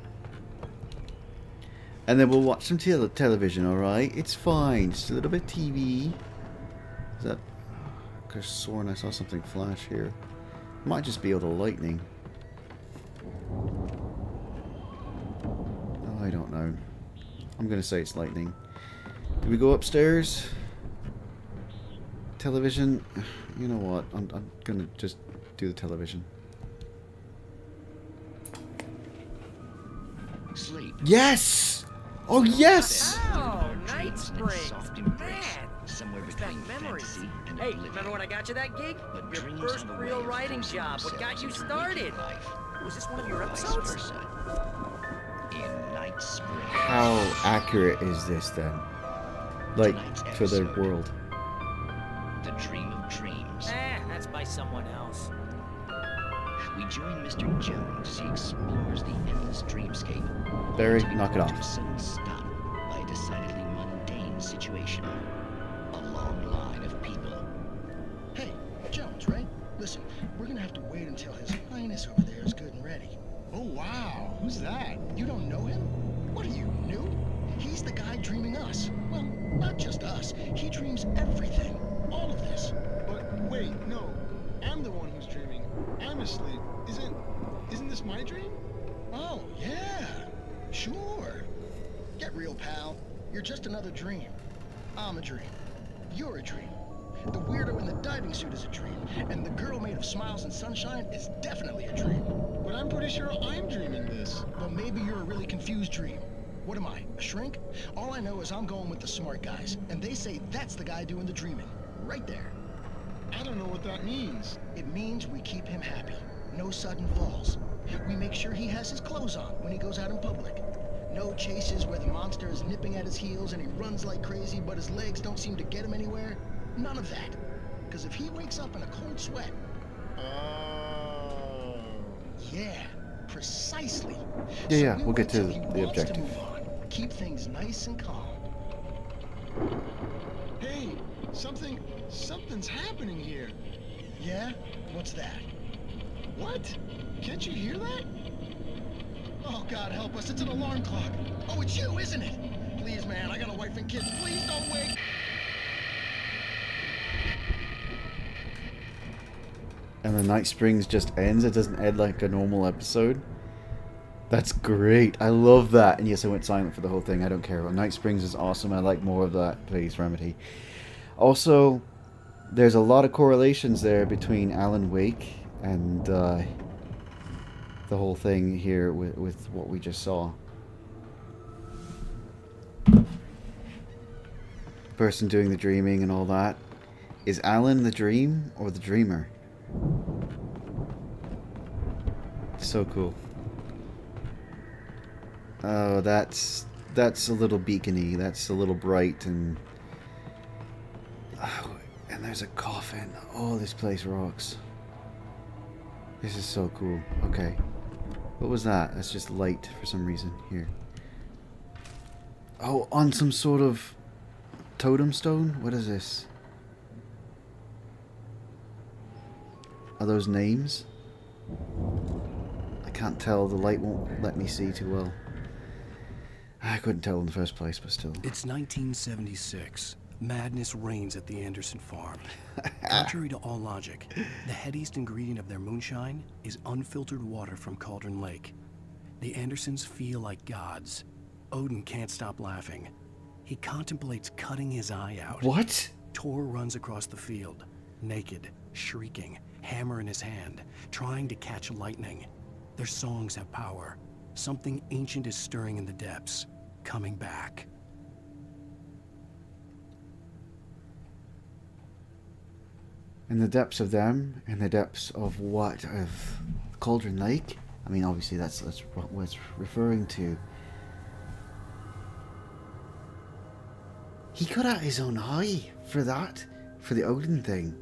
And then we'll watch some te television, alright? It's fine. Just a little bit of TV. Is that... I could have sworn I saw something flash here. Might just be all the lightning. Oh, I don't know. I'm going to say it's lightning. Do we go upstairs? Television? You know what? I'm, I'm going to just do the television. Sleep. Yes! Oh, yes! Oh, Night Springs. soft embrace, Man, somewhere between memories? fantasy and Hey, remember when I got you that gig? But Your first real writing job. What got you started? Was this one of your or vice episodes? versa. In Night How accurate is this then? Like, Tonight's to the world. The Dream of Dreams. Eh, that's by someone else. We join Mr. Jones as he explores the endless dreamscape. Barry, only to be knock it brought to off. a sudden stop by a decidedly mundane situation. A long line of people. Hey, Jones, right? Listen, we're gonna have to wait until His Highness over there is good and ready. Oh, wow. Who's that? You don't know him? What are you, new? He's the guy dreaming us. Well, not just us. He dreams everything. All of this. But wait, no. I'm the one who's dreaming. I'm asleep. Isn't isn't this my dream? Oh, yeah. Sure. Get real, pal. You're just another dream. I'm a dream. You're a dream. The weirdo in the diving suit is a dream, and the girl made of smiles and sunshine is definitely a dream. But I'm pretty sure I'm dreaming this. Well, maybe you're a really confused dream. What am I, a shrink? All I know is I'm going with the smart guys, and they say that's the guy doing the dreaming. Right there. I don't know what that means. It means we keep him happy. No sudden falls. We make sure he has his clothes on when he goes out in public. No chases where the monster is nipping at his heels and he runs like crazy, but his legs don't seem to get him anywhere. None of that. Because if he wakes up in a cold sweat... Oh... Yeah, precisely. Yeah, So yeah, we we'll get to the objective. To on. Keep things nice and calm. Hey, something something's happening here. Yeah? What's that? What? Can't you hear that? Oh, God help us, it's an alarm clock. Oh, it's you, isn't it? Please, man, I got a wife and kids. Please don't wake. And the Night Springs just ends. It doesn't end like a normal episode. That's great. I love that. And yes, I went silent for the whole thing. I don't care. Night Springs is awesome. I like more of that. Please, Remedy. Also, there's a lot of correlations there between Alan Wake and uh, the whole thing here with, with what we just saw. Person doing the dreaming and all that. Is Alan the dream or the dreamer? So cool. Oh, that's that's a little beacony. That's a little bright and oh, and there's a coffin. Oh, this place rocks. This is so cool. Okay. What was that? That's just light for some reason here. Oh, on some sort of totem stone? What is this? Are those names? I can't tell. The light won't let me see too well. I couldn't tell in the first place, but still. It's 1976. Madness reigns at the Anderson farm. Contrary to all logic, the headiest ingredient of their moonshine is unfiltered water from Cauldron Lake. The Andersons feel like gods. Odin can't stop laughing. He contemplates cutting his eye out. What? Thor runs across the field, naked, shrieking, hammer in his hand, trying to catch lightning. Their songs have power. Something ancient is stirring in the depths, coming back. In the depths of them, in the depths of what? Of Cauldron Lake? I mean, obviously that's, that's what it's referring to. He cut out his own eye for that, for the Odin thing.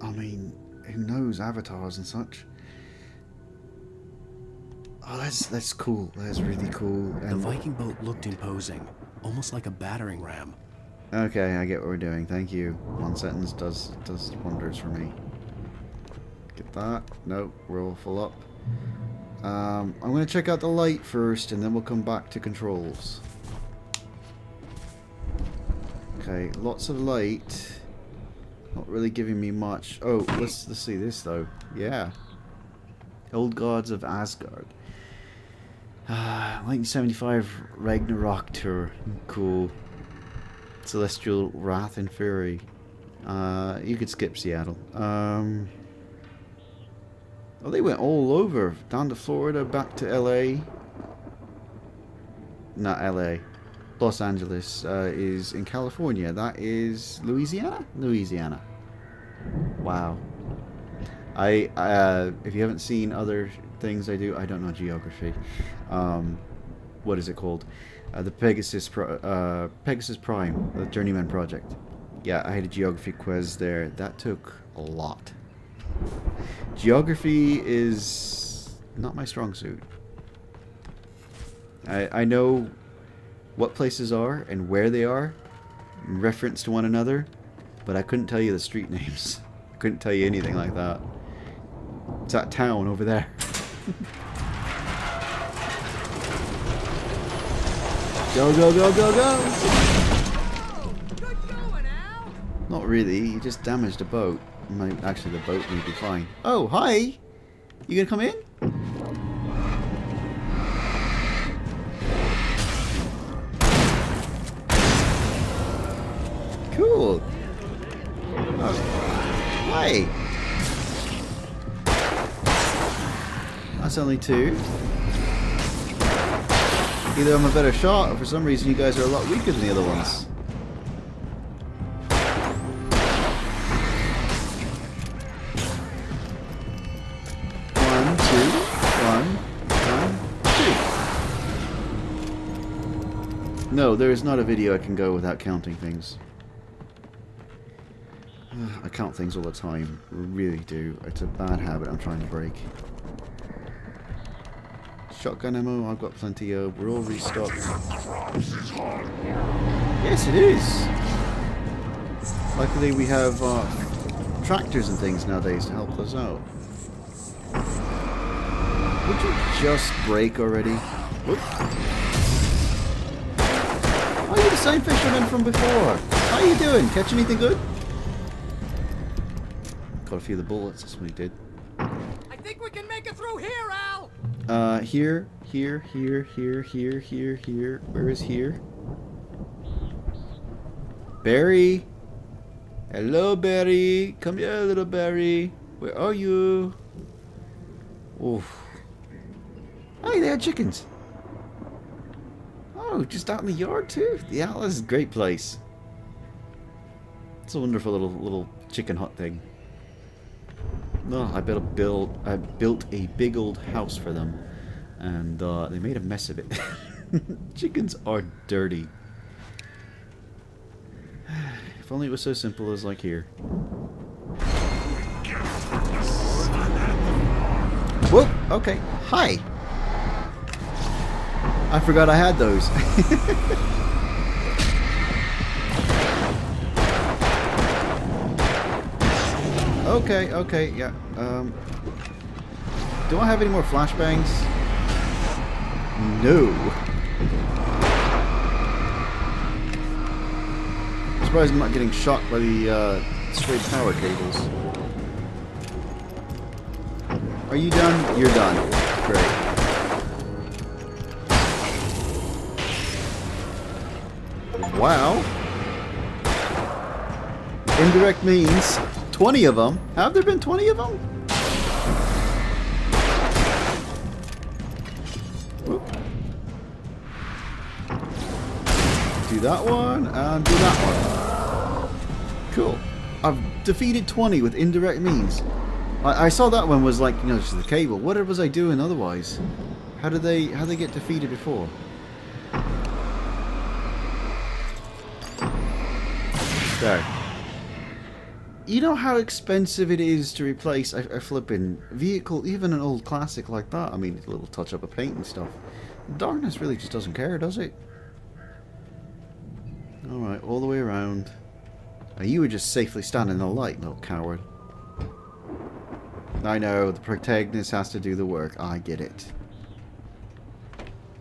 I mean, who knows avatars and such. Oh, that's that's cool. That's really cool. The Viking boat looked imposing, almost like a battering ram. Okay, I get what we're doing. Thank you. One sentence does does wonders for me. Get that. Nope, we're all full up. Um, I'm going to check out the light first, and then we'll come back to controls. Okay, lots of light. Not really giving me much. Oh, let's let's see this though. Yeah. Old Gods of Asgard. Uh, 1975 Ragnarok tour. Cool. Celestial Wrath and Fury. Uh, you could skip Seattle. Um, oh, they went all over. Down to Florida, back to LA. Not LA. Los Angeles uh, is in California. That is Louisiana? Louisiana. Wow. I, uh, if you haven't seen other things I do, I don't know geography. Um, what is it called? Uh, the Pegasus, Pro uh, Pegasus Prime, the Journeyman Project. Yeah, I had a geography quiz there. That took a lot. Geography is not my strong suit. I, I know what places are and where they are in reference to one another, but I couldn't tell you the street names. I couldn't tell you anything like that. It's that town over there. Go, go, go, go, go! Not really, you just damaged a boat. Might- Actually, the boat may be fine. Oh, hi! You gonna come in? Cool. Oh. Hi. That's only two. Either I'm a better shot, or for some reason you guys are a lot weaker than the other ones. One, two, one, one, two. No, there is not a video I can go without counting things. I count things all the time. Really do. It's a bad habit I'm trying to break. Shotgun ammo, I've got plenty of. We're all restocked. Yes, it is. Luckily, we have uh, tractors and things nowadays to help us out. Would you just break already? Whoop. Oh, you're the same fisherman from before. How are you doing? Catch anything good? Got a few of the bullets, that's what he did. I think we can make it through here, Al! Uh, here, here, here, here, here, here, here. Where is here? Barry! Hello, Barry! Come here, little Barry! Where are you? Oof. Hey, they had chickens! Oh, just out in the yard too? Yeah, this is a great place. It's a wonderful little little chicken hut thing. No, I built a build. I built a big old house for them, and uh, they made a mess of it. Chickens are dirty. If only it was so simple as like here. Whoop. Okay. Hi. I forgot I had those. Okay, okay, yeah. Um, do I have any more flashbangs? No. I'm surprised I'm not getting shot by the uh, straight power cables. Are you done? You're done. Great. Wow. Indirect means 20 of them. Have there been 20 of them? Whoop. Do that one and do that one. Cool. I've defeated 20 with indirect means. I, I saw that one was like, you know, just the cable. What was I doing otherwise? How did they how did they get defeated before? There. You know how expensive it is to replace a, a flipping vehicle, even an old classic like that? I mean, a little touch up of paint and stuff. Darkness really just doesn't care, does it? Alright, all the way around. Now, you were just safely standing in the light, little coward. I know, the protagonist has to do the work. I get it.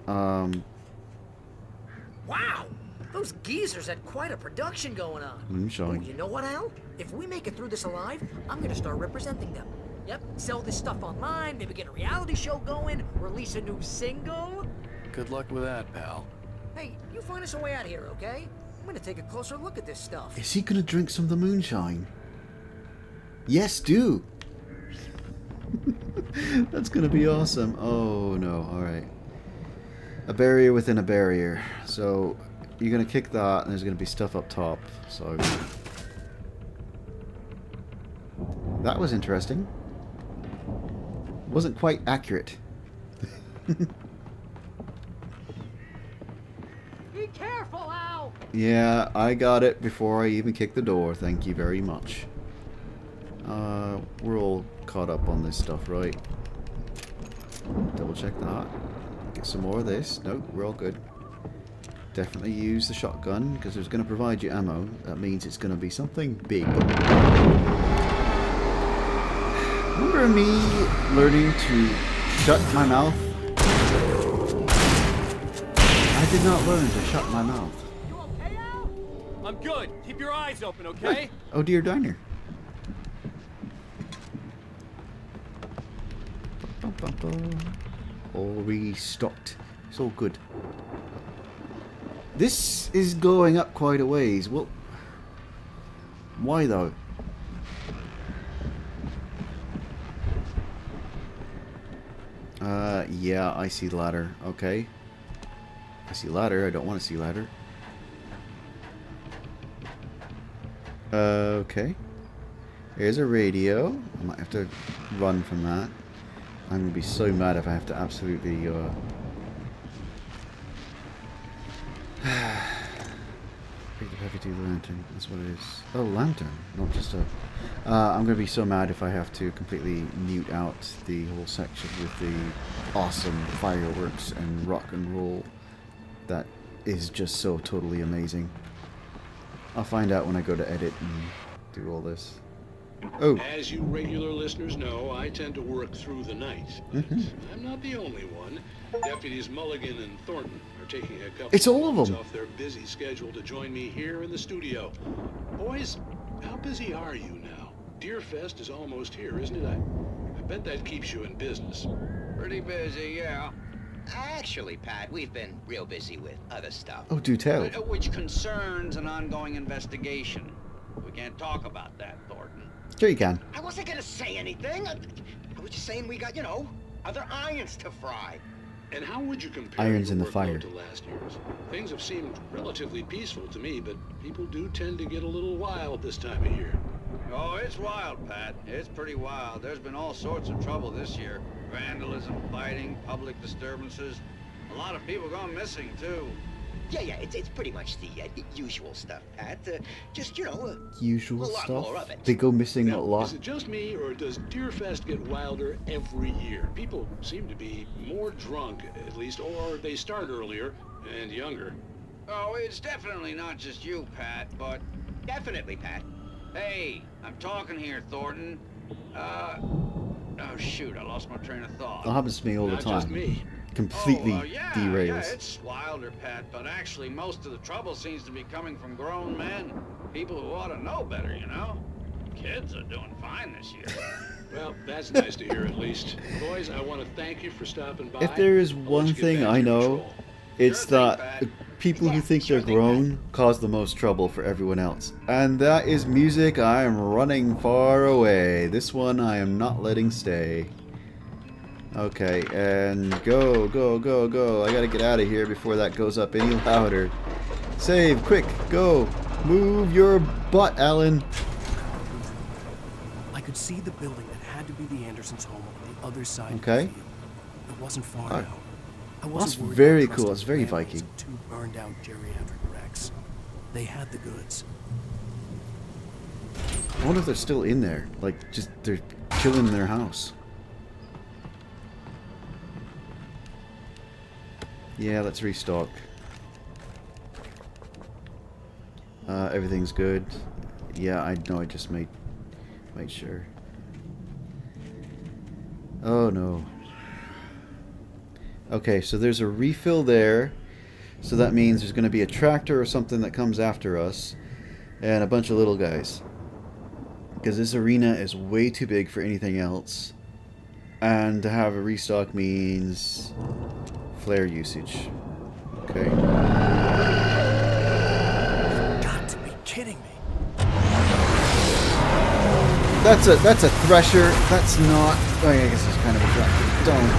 Um, Wow! Those geezers had quite a production going on. moonshine. Oh, you know what, Al? If we make it through this alive, I'm gonna start representing them. Yep, sell this stuff online, maybe get a reality show going, release a new single. Good luck with that, pal. Hey, you find us a way out of here, okay? I'm gonna take a closer look at this stuff. Is he gonna drink some of the moonshine? Yes, do. That's gonna be awesome. Oh no! All right. A barrier within a barrier. So you're gonna kick that, and there's gonna be stuff up top. So that was interesting. Wasn't quite accurate. Be careful, Al! Yeah, I got it before I even kicked the door. Thank you very much. Uh, we're all caught up on this stuff, right? Double check that. Get some more of this. Nope, we're all good. Definitely use the shotgun because it's going to provide you ammo. That means it's going to be something big. Remember me learning to shut my mouth? I did not learn to shut my mouth. You okay now? I'm good. Keep your eyes open, okay? Oh Deer Diner. All restocked. It's all good. This is going up quite a ways. Well, why though? Uh, yeah, I see ladder. Okay. I see ladder. I don't want to see ladder. Okay. Here's a radio. I might have to run from that. I'm going to be so mad if I have to absolutely... Uh... Pick the heavy duty lantern. That's what it is. Oh, lantern. Not just a... Uh, I'm going to be so mad if I have to completely mute out the whole section with the awesome fireworks and rock and roll. That is just so totally amazing. I'll find out when I go to edit and do all this. Oh. As you regular listeners know, I tend to work through the night. But Mhm. I'm not the only one. Deputies Mulligan and Thornton are taking a couple It's all of them. off their busy schedule to join me here in the studio. Boys, how busy are you now? Deerfest is almost here, isn't it? I, I bet that keeps you in business. Pretty busy, yeah. Actually, Pat, we've been real busy with other stuff. Oh, do tell. Uh, Which concerns an ongoing investigation. We can't talk about that, Thornton. Sure you can. I wasn't gonna say anything. I, I was just saying we got, you know, other irons to fry. And how would you compare Irons in the fire. to last year's? Things have seemed relatively peaceful to me, but people do tend to get a little wild this time of year. Oh, it's wild, Pat. It's pretty wild. There's been all sorts of trouble this year. Vandalism, fighting, public disturbances. A lot of people gone missing, too. Yeah, yeah, it's, it's pretty much the uh, usual stuff, Pat. Uh, just, you know, uh, Usual A lot stuff. more of it. They go missing a lot. Is it just me, or does Deerfest get wilder every year? People seem to be more drunk, at least, or they start earlier and younger. Oh, it's definitely not just you, Pat, but... Definitely, Pat. Hey, I'm talking here, Thornton. Uh... Oh, shoot, I lost my train of thought. That happens to me all the Not time. just me. Completely oh, uh, yeah, derails. Yeah, it's wilder, Pat, but actually most of the trouble seems to be coming from grown men. People who ought to know better, you know? Kids are doing fine this year. Well, that's nice to hear at least. Boys, I want to thank you for stopping by. If there is one thing I know, patrol. it's that people who think they're grown cause the most trouble for everyone else. And that is music I am running far away. This one I am not letting stay. Okay, and go, go, go, go. I gotta get out of here before that goes up any louder. Save, quick, go. Move your butt, Alan. I could see the building that had to be the Andersons' home on the other side Okay. of the field. It wasn't far Alright. now. I wasn't worried very cool. That's very Viking. Two burned out geriatric wrecks. They had the goods. I wonder if they're still in there. Like, just, they're chilling in their house. Yeah, let's restock. Uh, everything's good. Yeah, I know. I just made made sure. Oh no. Okay, so there's a refill there. So that means there's going to be a tractor or something that comes after us, and a bunch of little guys. Because this arena is way too big for anything else, and to have a restock means flare usage. Okay. Got to be kidding me. That's a that's a thresher. That's not. Oh, I guess it's kind of a tractor. Don't.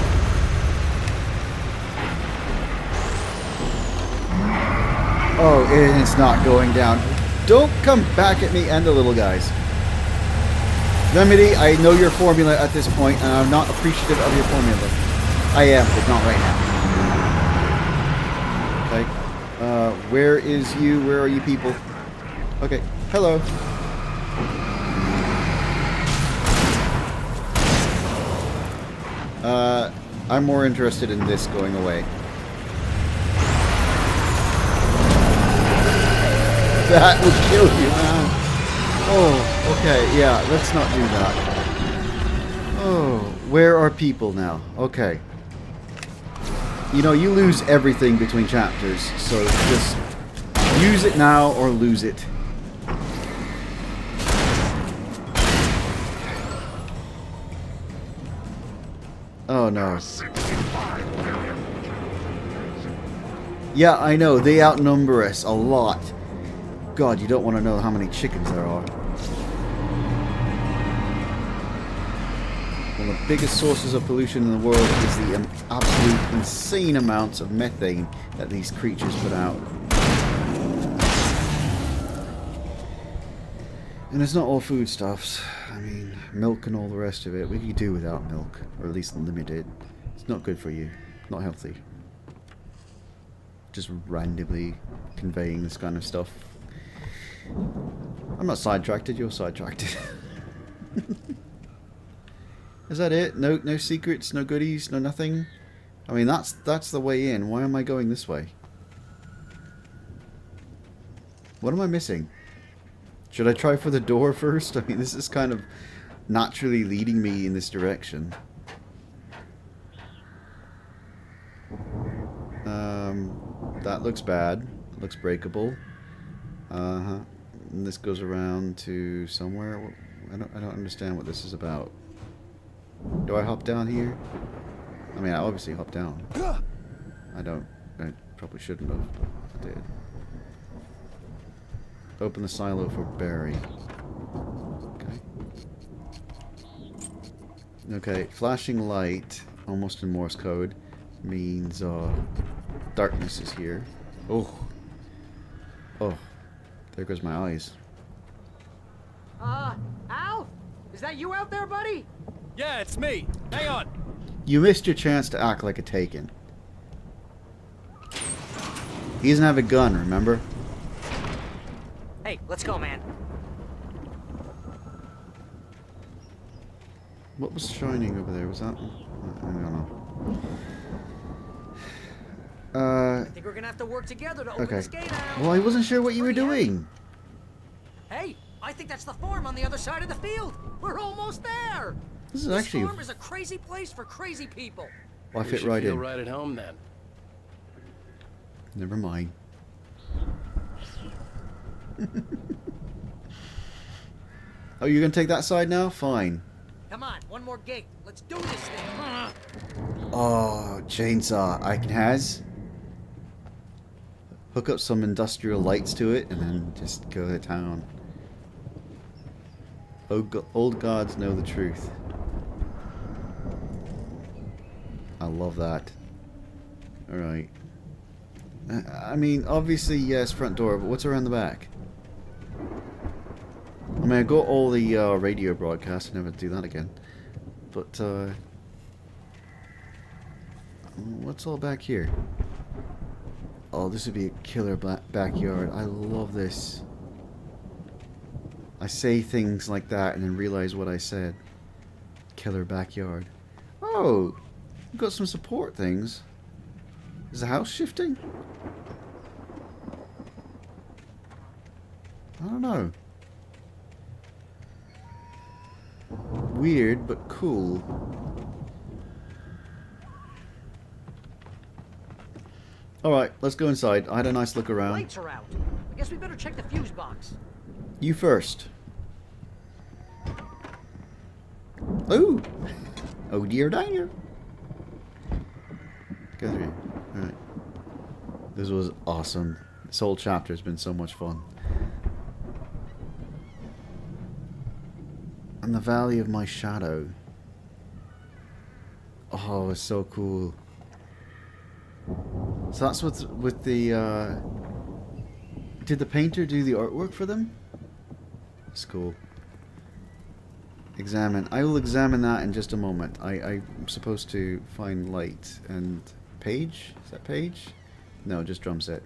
Oh, it's not going down. Don't come back at me and the little guys. Remedy, I know your formula at this point, and I'm not appreciative of your formula. I am, but not right now. Okay. Uh, where is you? Where are you people? Okay. Hello. Uh, I'm more interested in this going away. That would kill you, man. Oh, okay, yeah, let's not do that. Oh, where are people now? Okay. You know, you lose everything between chapters, so just use it now or lose it. Oh no. Yeah, I know. They outnumber us a lot. God, you don't want to know how many chickens there are. One of the biggest sources of pollution in the world is the um, absolute insane amounts of methane that these creatures put out. And it's not all foodstuffs. I mean, milk and all the rest of it. We could do without milk, or at least limited. It's not good for you. Not healthy. Just randomly conveying this kind of stuff. I'm not sidetracked. You're sidetracked. Is that it? No, no secrets, no goodies, no nothing. I mean, that's that's the way in. Why am I going this way? What am I missing? Should I try for the door first? I mean, this is kind of naturally leading me in this direction. Um, that looks bad. Looks breakable. Uh-huh. And this goes around to somewhere. I don't, I don't understand what this is about. Do I hop down here? I mean, I obviously hop down. I don't. I probably shouldn't have. I did. Open the silo for Barry. Okay. Okay, flashing light, almost in Morse code, means uh, darkness is here. Oh. Oh. There goes my eyes. Uh, Al? Is that you out there, buddy? Yeah, it's me. Hang on. You missed your chance to act like a taken. He doesn't have a gun, remember? Hey, let's go, man. What was shining over there? Was that? I don't know. Uh, I think we're gonna have to work together to open okay. this gate out. Well, I wasn't sure what you were doing. Hey, I think that's the farm on the other side of the field. We're almost there. This is actually- farm is a crazy place for crazy people. Well, I fit right feel in. right at home then. Never mind. oh, you're gonna take that side now? Fine. Come on, one more gate. Let's do this thing. Oh, chainsaw. I can has. Hook up some industrial lights to it and then just go to town. Old, old gods know the truth. I love that. Alright. I mean, obviously, yes, front door, but what's around the back? I mean, I got all the uh, radio broadcasts, I never do that again. But, uh... What's all back here? Oh, this would be a killer ba backyard. I love this. I say things like that and then realize what I said. Killer backyard. Oh, we've got some support things. Is the house shifting? I don't know. Weird, but cool. Alright, let's go inside. I had a nice look around. Lights are out. I guess we better check the fuse box. You first. Ooh! Oh dear diner. Go through. Alright. This was awesome. This whole chapter has been so much fun. And the Valley of My Shadow. Oh, it's so cool. So that's what's with the. Uh, did the painter do the artwork for them? It's cool. Examine. I will examine that in just a moment. I, I'm supposed to find light and page. Is that page? No, just drum set.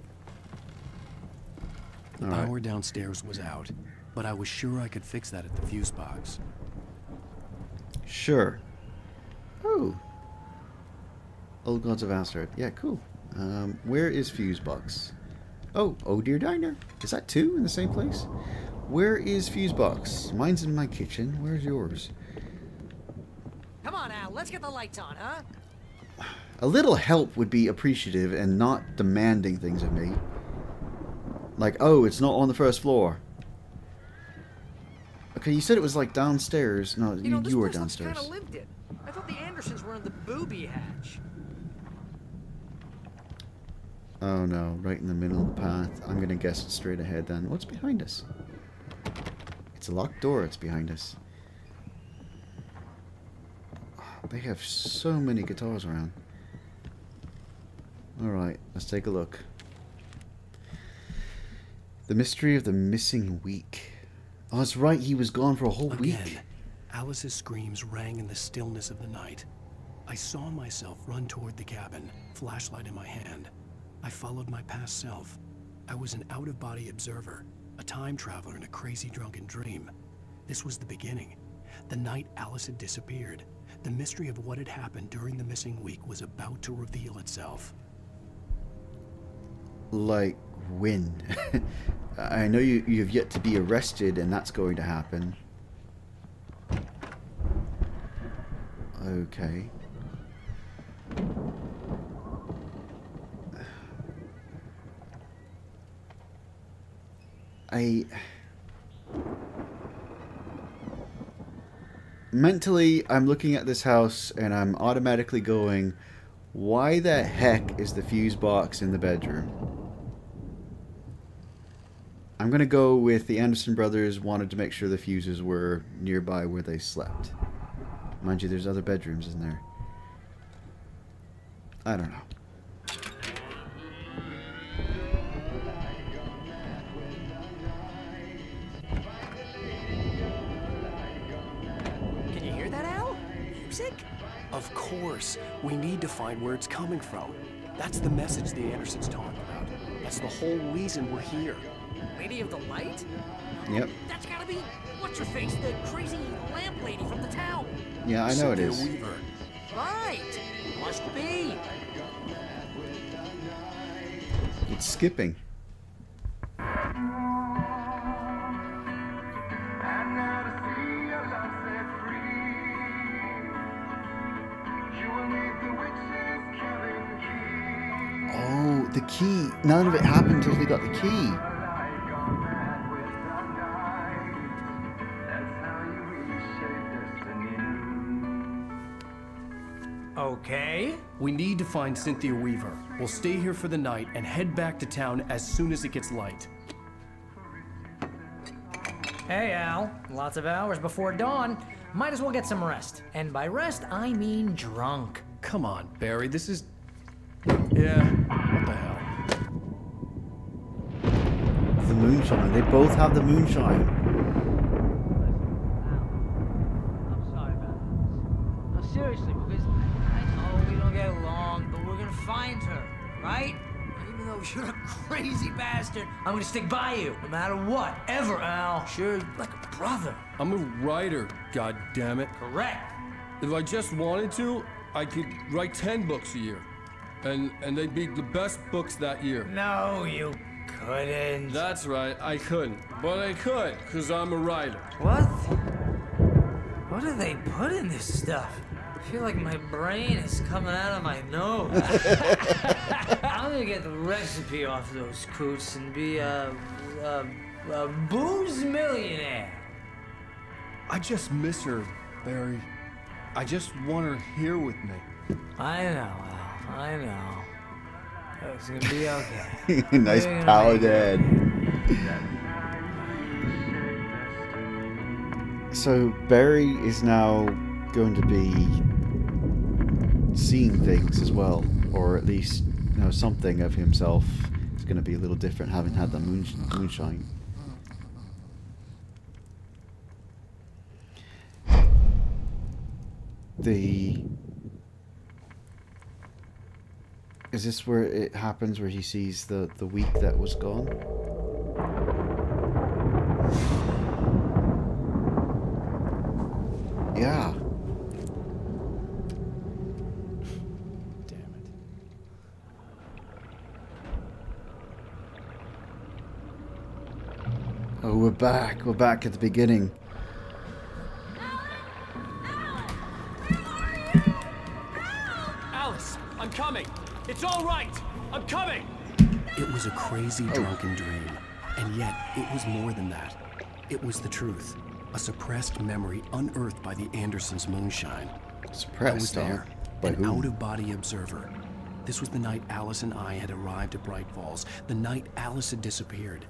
The All right. power downstairs was out, but I was sure I could fix that at the fuse box. Sure. Oh. Old Gods of Asgard. Yeah, cool. Um, where is Fusebox? Oh, Oh Deer Diner. Is that two in the same place? Where is fuse box? Mine's in my kitchen. Where's yours? Come on, Al. Let's get the lights on, huh? A little help would be appreciative and not demanding things of me. Like, oh, it's not on the first floor. Okay, you said it was like downstairs. No, You you, know, you were downstairs. kind of lived in. I thought the Andersons were in the booby hatch. Oh no, right in the middle of the path. I'm gonna guess it's straight ahead then. What's behind us? It's a locked door, it's behind us. They have so many guitars around. Alright, let's take a look. The mystery of the missing week. Oh, that's right, he was gone for a whole Again, week. Alice's screams rang in the stillness of the night. I saw myself run toward the cabin, flashlight in my hand. I followed my past self. I was an out-of-body observer, a time traveler in a crazy drunken dream. This was the beginning. The night Alice had disappeared. The mystery of what had happened during the missing week was about to reveal itself. Like, when? I know you, you've yet to be arrested and that's going to happen. Okay. I... Mentally, I'm looking at this house and I'm automatically going, why the heck is the fuse box in the bedroom? I'm going to go with the Anderson brothers wanted to make sure the fuses were nearby where they slept. Mind you, there's other bedrooms in there. I don't know. Can you hear that, Al? Music? Of course, we need to find where it's coming from. That's the message the Andersons talking about. That's the whole reason we're here. Lady of the Light? Yep. That's gotta be what's her face, the crazy lamp lady from the town. Yeah, I know it Cynthia is. Weaver. Right. Must be. It's skipping. Oh, the key. None of it happened until they got the key. We need to find Cynthia Weaver. We'll stay here for the night and head back to town as soon as it gets light. Hey, Al. Lots of hours before dawn. Might as well get some rest. And by rest, I mean drunk. Come on, Barry, this is... Yeah, what the hell? The moonshine. They both have the moonshine. No, seriously, because I know we don't get along, but we're gonna find her, right? Even though you're a crazy bastard, I'm gonna stick by you, no matter what, ever, Al. Sure, like a brother. I'm a writer, God damn it. Correct. If I just wanted to, I could write 10 books a year. And and they'd be the best books that year. No, you couldn't. That's right, I couldn't. But I could, because I'm a writer. What? What do they put in this stuff? I feel like my brain is coming out of my nose. I'm gonna get the recipe off those coots and be a, a, a booze millionaire. I just miss her, Barry. I just want her here with me. I know, Al. I know. It's gonna be okay. nice We're power dad. So Barry is now going to be seeing things as well, or at least you know something of himself is going to be a little different having had the moon moonshine. The is this where it happens where he sees the the week that was gone? Yeah. Oh, we're back. We're back at the beginning. Alice! I'm coming. It's all right. I'm coming. It was a crazy oh. drunken dream, and yet it was more than that. It was the truth, a suppressed memory unearthed by the Andersons' moonshine. I was Suppressed, huh? there, By an out-of-body observer. This was the night Alice and I had arrived at Bright Falls, the night Alice had disappeared.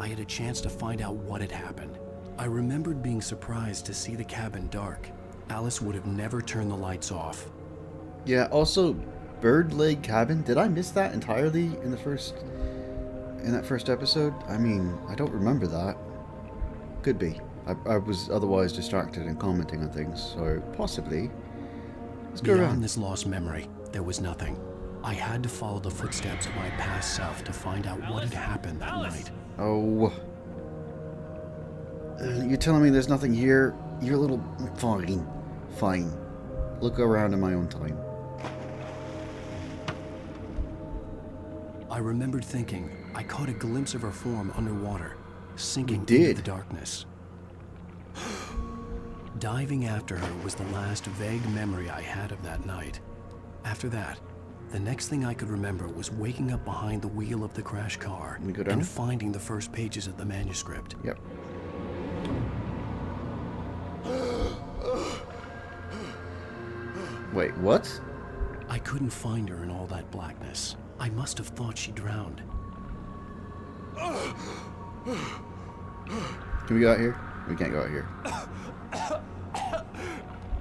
I had a chance to find out what had happened. I remembered being surprised to see the cabin dark. Alice would have never turned the lights off. Yeah, also, Bird Leg Cabin. Did I miss that entirely in the first. in that first episode? I mean, I don't remember that. Could be. I, I was otherwise distracted and commenting on things, so possibly. Let's go Beyond around. this lost memory, there was nothing. I had to follow the footsteps of my past self to find out what had happened that night. Oh. Uh, You're telling me there's nothing here? You're a little. Fine. Fine. Look around in my own time. I remembered thinking I caught a glimpse of her form underwater, sinking did. into the darkness. Diving after her was the last vague memory I had of that night. After that, the next thing I could remember was waking up behind the wheel of the crash car we go down? and finding the first pages of the manuscript. Yep. Wait, what? I couldn't find her in all that blackness. I must have thought she drowned. Can we go out here? We can't go out here.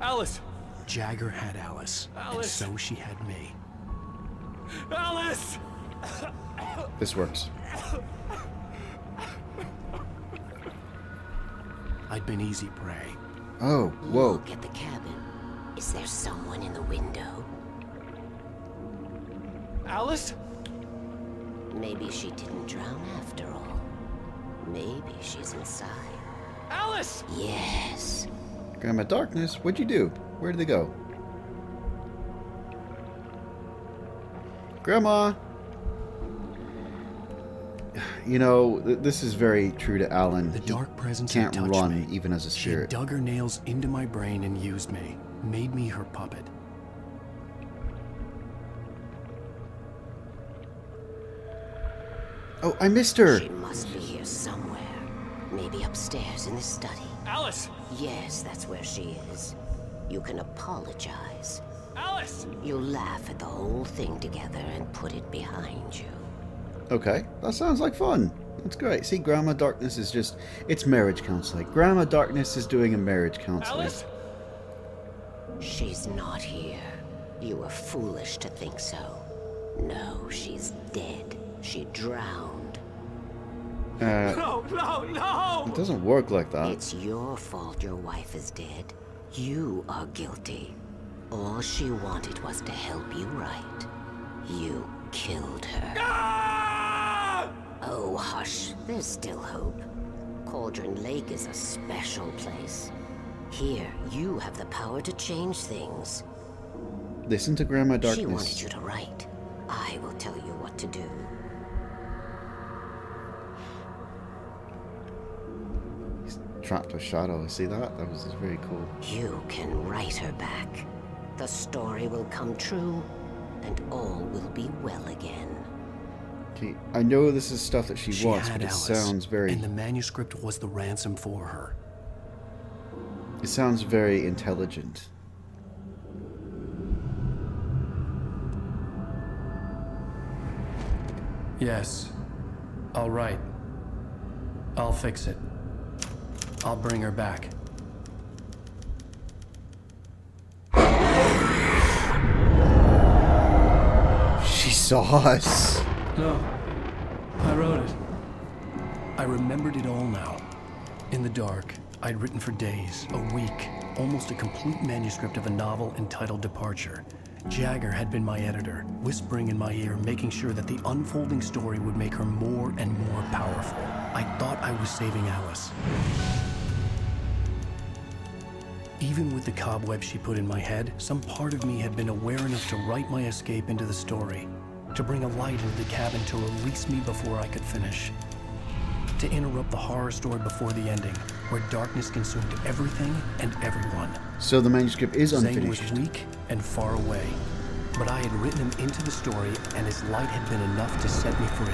Alice! Jagger had Alice, Alice! and so she had me. Alice! This works. I'd been easy prey. Oh, whoa. Look at the cabin. Is there someone in the window? Alice? Maybe she didn't drown after all. Maybe she's inside. Alice! Yes. Grandma Darkness, what'd you do? Where did they go? Grandma! You know, th- this is very true to Alan. The He dark presence can't had run me. even as a She spirit. dug her nails into my brain and used me, made me her puppet. Oh, I missed her. She must be here somewhere. Maybe upstairs in the study. Alice! Yes, that's where she is. You can apologize. Alice! You'll laugh at the whole thing together and put it behind you. Okay, that sounds like fun. That's great. See, Grandma Darkness is just. It's marriage counseling. Grandma Darkness is doing a marriage counseling. Alice? She's not here. You were foolish to think so. No, she's dead. She drowned. Uh, No, no, no! it doesn't work like that. It's your fault your wife is dead. You are guilty. All she wanted was to help you right. You killed her. Oh, hush. There's still hope. Cauldron Lake is a special place. Here, you have the power to change things. Listen to Grandma Darkness. She Darkness. wanted you to write. I will tell you what to do. He's Trapped with Shadow. See that? That was very cool. You can write her back. The story will come true, and all will be well again. Okay, I know this is stuff that she, She wants, had but it Alice, sounds very. And the manuscript was the ransom for her. It sounds very intelligent. Yes. All right. I'll fix it. I'll bring her back. Us. No. I wrote it. I remembered it all now. In the dark, I'd written for days, a week, almost a complete manuscript of a novel entitled Departure. Jagger had been my editor, whispering in my ear, making sure that the unfolding story would make her more and more powerful. I thought I was saving Alice. Even with the cobwebs she put in my head, some part of me had been aware enough to write my escape into the story, to bring a light into the cabin to release me before I could finish, to interrupt the horror story before the ending, where darkness consumed everything and everyone. So the manuscript is Zane unfinished. was weak and far away. But I had written him into the story, and his light had been enough to set me free.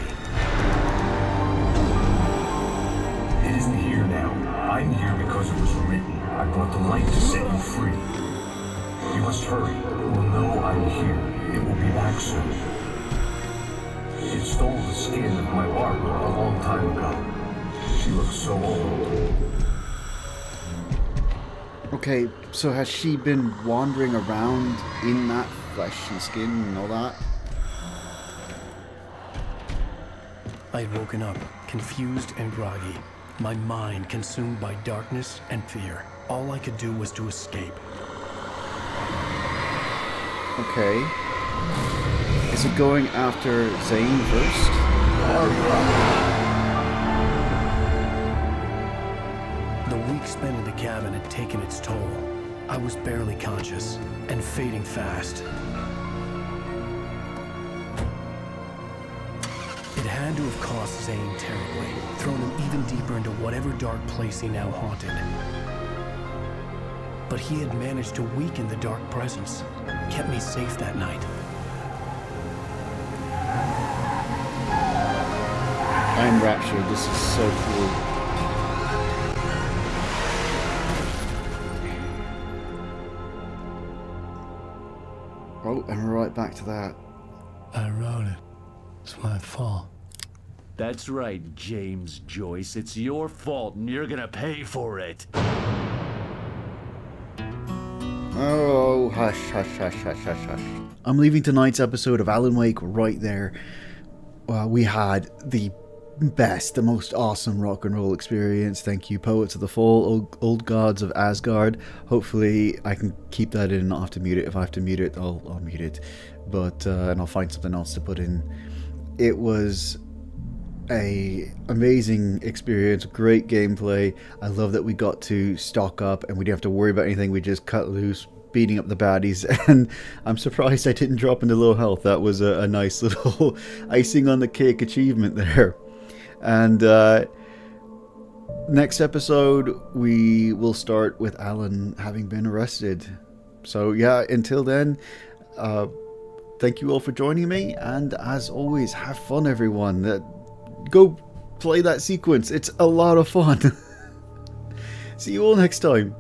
It isn't here now. I'm here because it was written. I brought the light to set you free. You must hurry. It will know I'm here. It will be back soon. It stole the skin of my Barbara a long time ago. She looks so old. Okay, so has she been wandering around in that flesh and skin and all that? I had woken up, confused and groggy, my mind consumed by darkness and fear. All I could do was to escape. Okay. Is it going after Zane first? The week spent in the cabin had taken its toll. I was barely conscious and fading fast. It had to have cost Zane terribly, thrown him even deeper into whatever dark place he now haunted. But he had managed to weaken the dark presence, kept me safe that night. I'm raptured. This is so cool. Oh, and we're right back to that. I wrote it. It's my fault. That's right, James Joyce. It's your fault, and you're gonna pay for it. Oh, hush, hush, hush, hush, hush, hush. I'm leaving tonight's episode of Alan Wake right there. Uh, we had the best, the most awesome rock and roll experience. Thank you, Poets of the Fall, old, old Gods of Asgard. Hopefully, I can keep that in and not have to mute it. If I have to mute it, I'll, I'll mute it. But, uh, and I'll find something else to put in. It was a amazing experience great gameplay i love that we got to stock up and we didn't have to worry about anything we just cut loose beating up the baddies and i'm surprised i didn't drop into low health that was a, a nice little icing on the cake achievement there and uh, next episode we will start with alan having been arrested so yeah until then uh, thank you all for joining me and as always have fun everyone that go play that sequence. It's a lot of fun. See you all next time.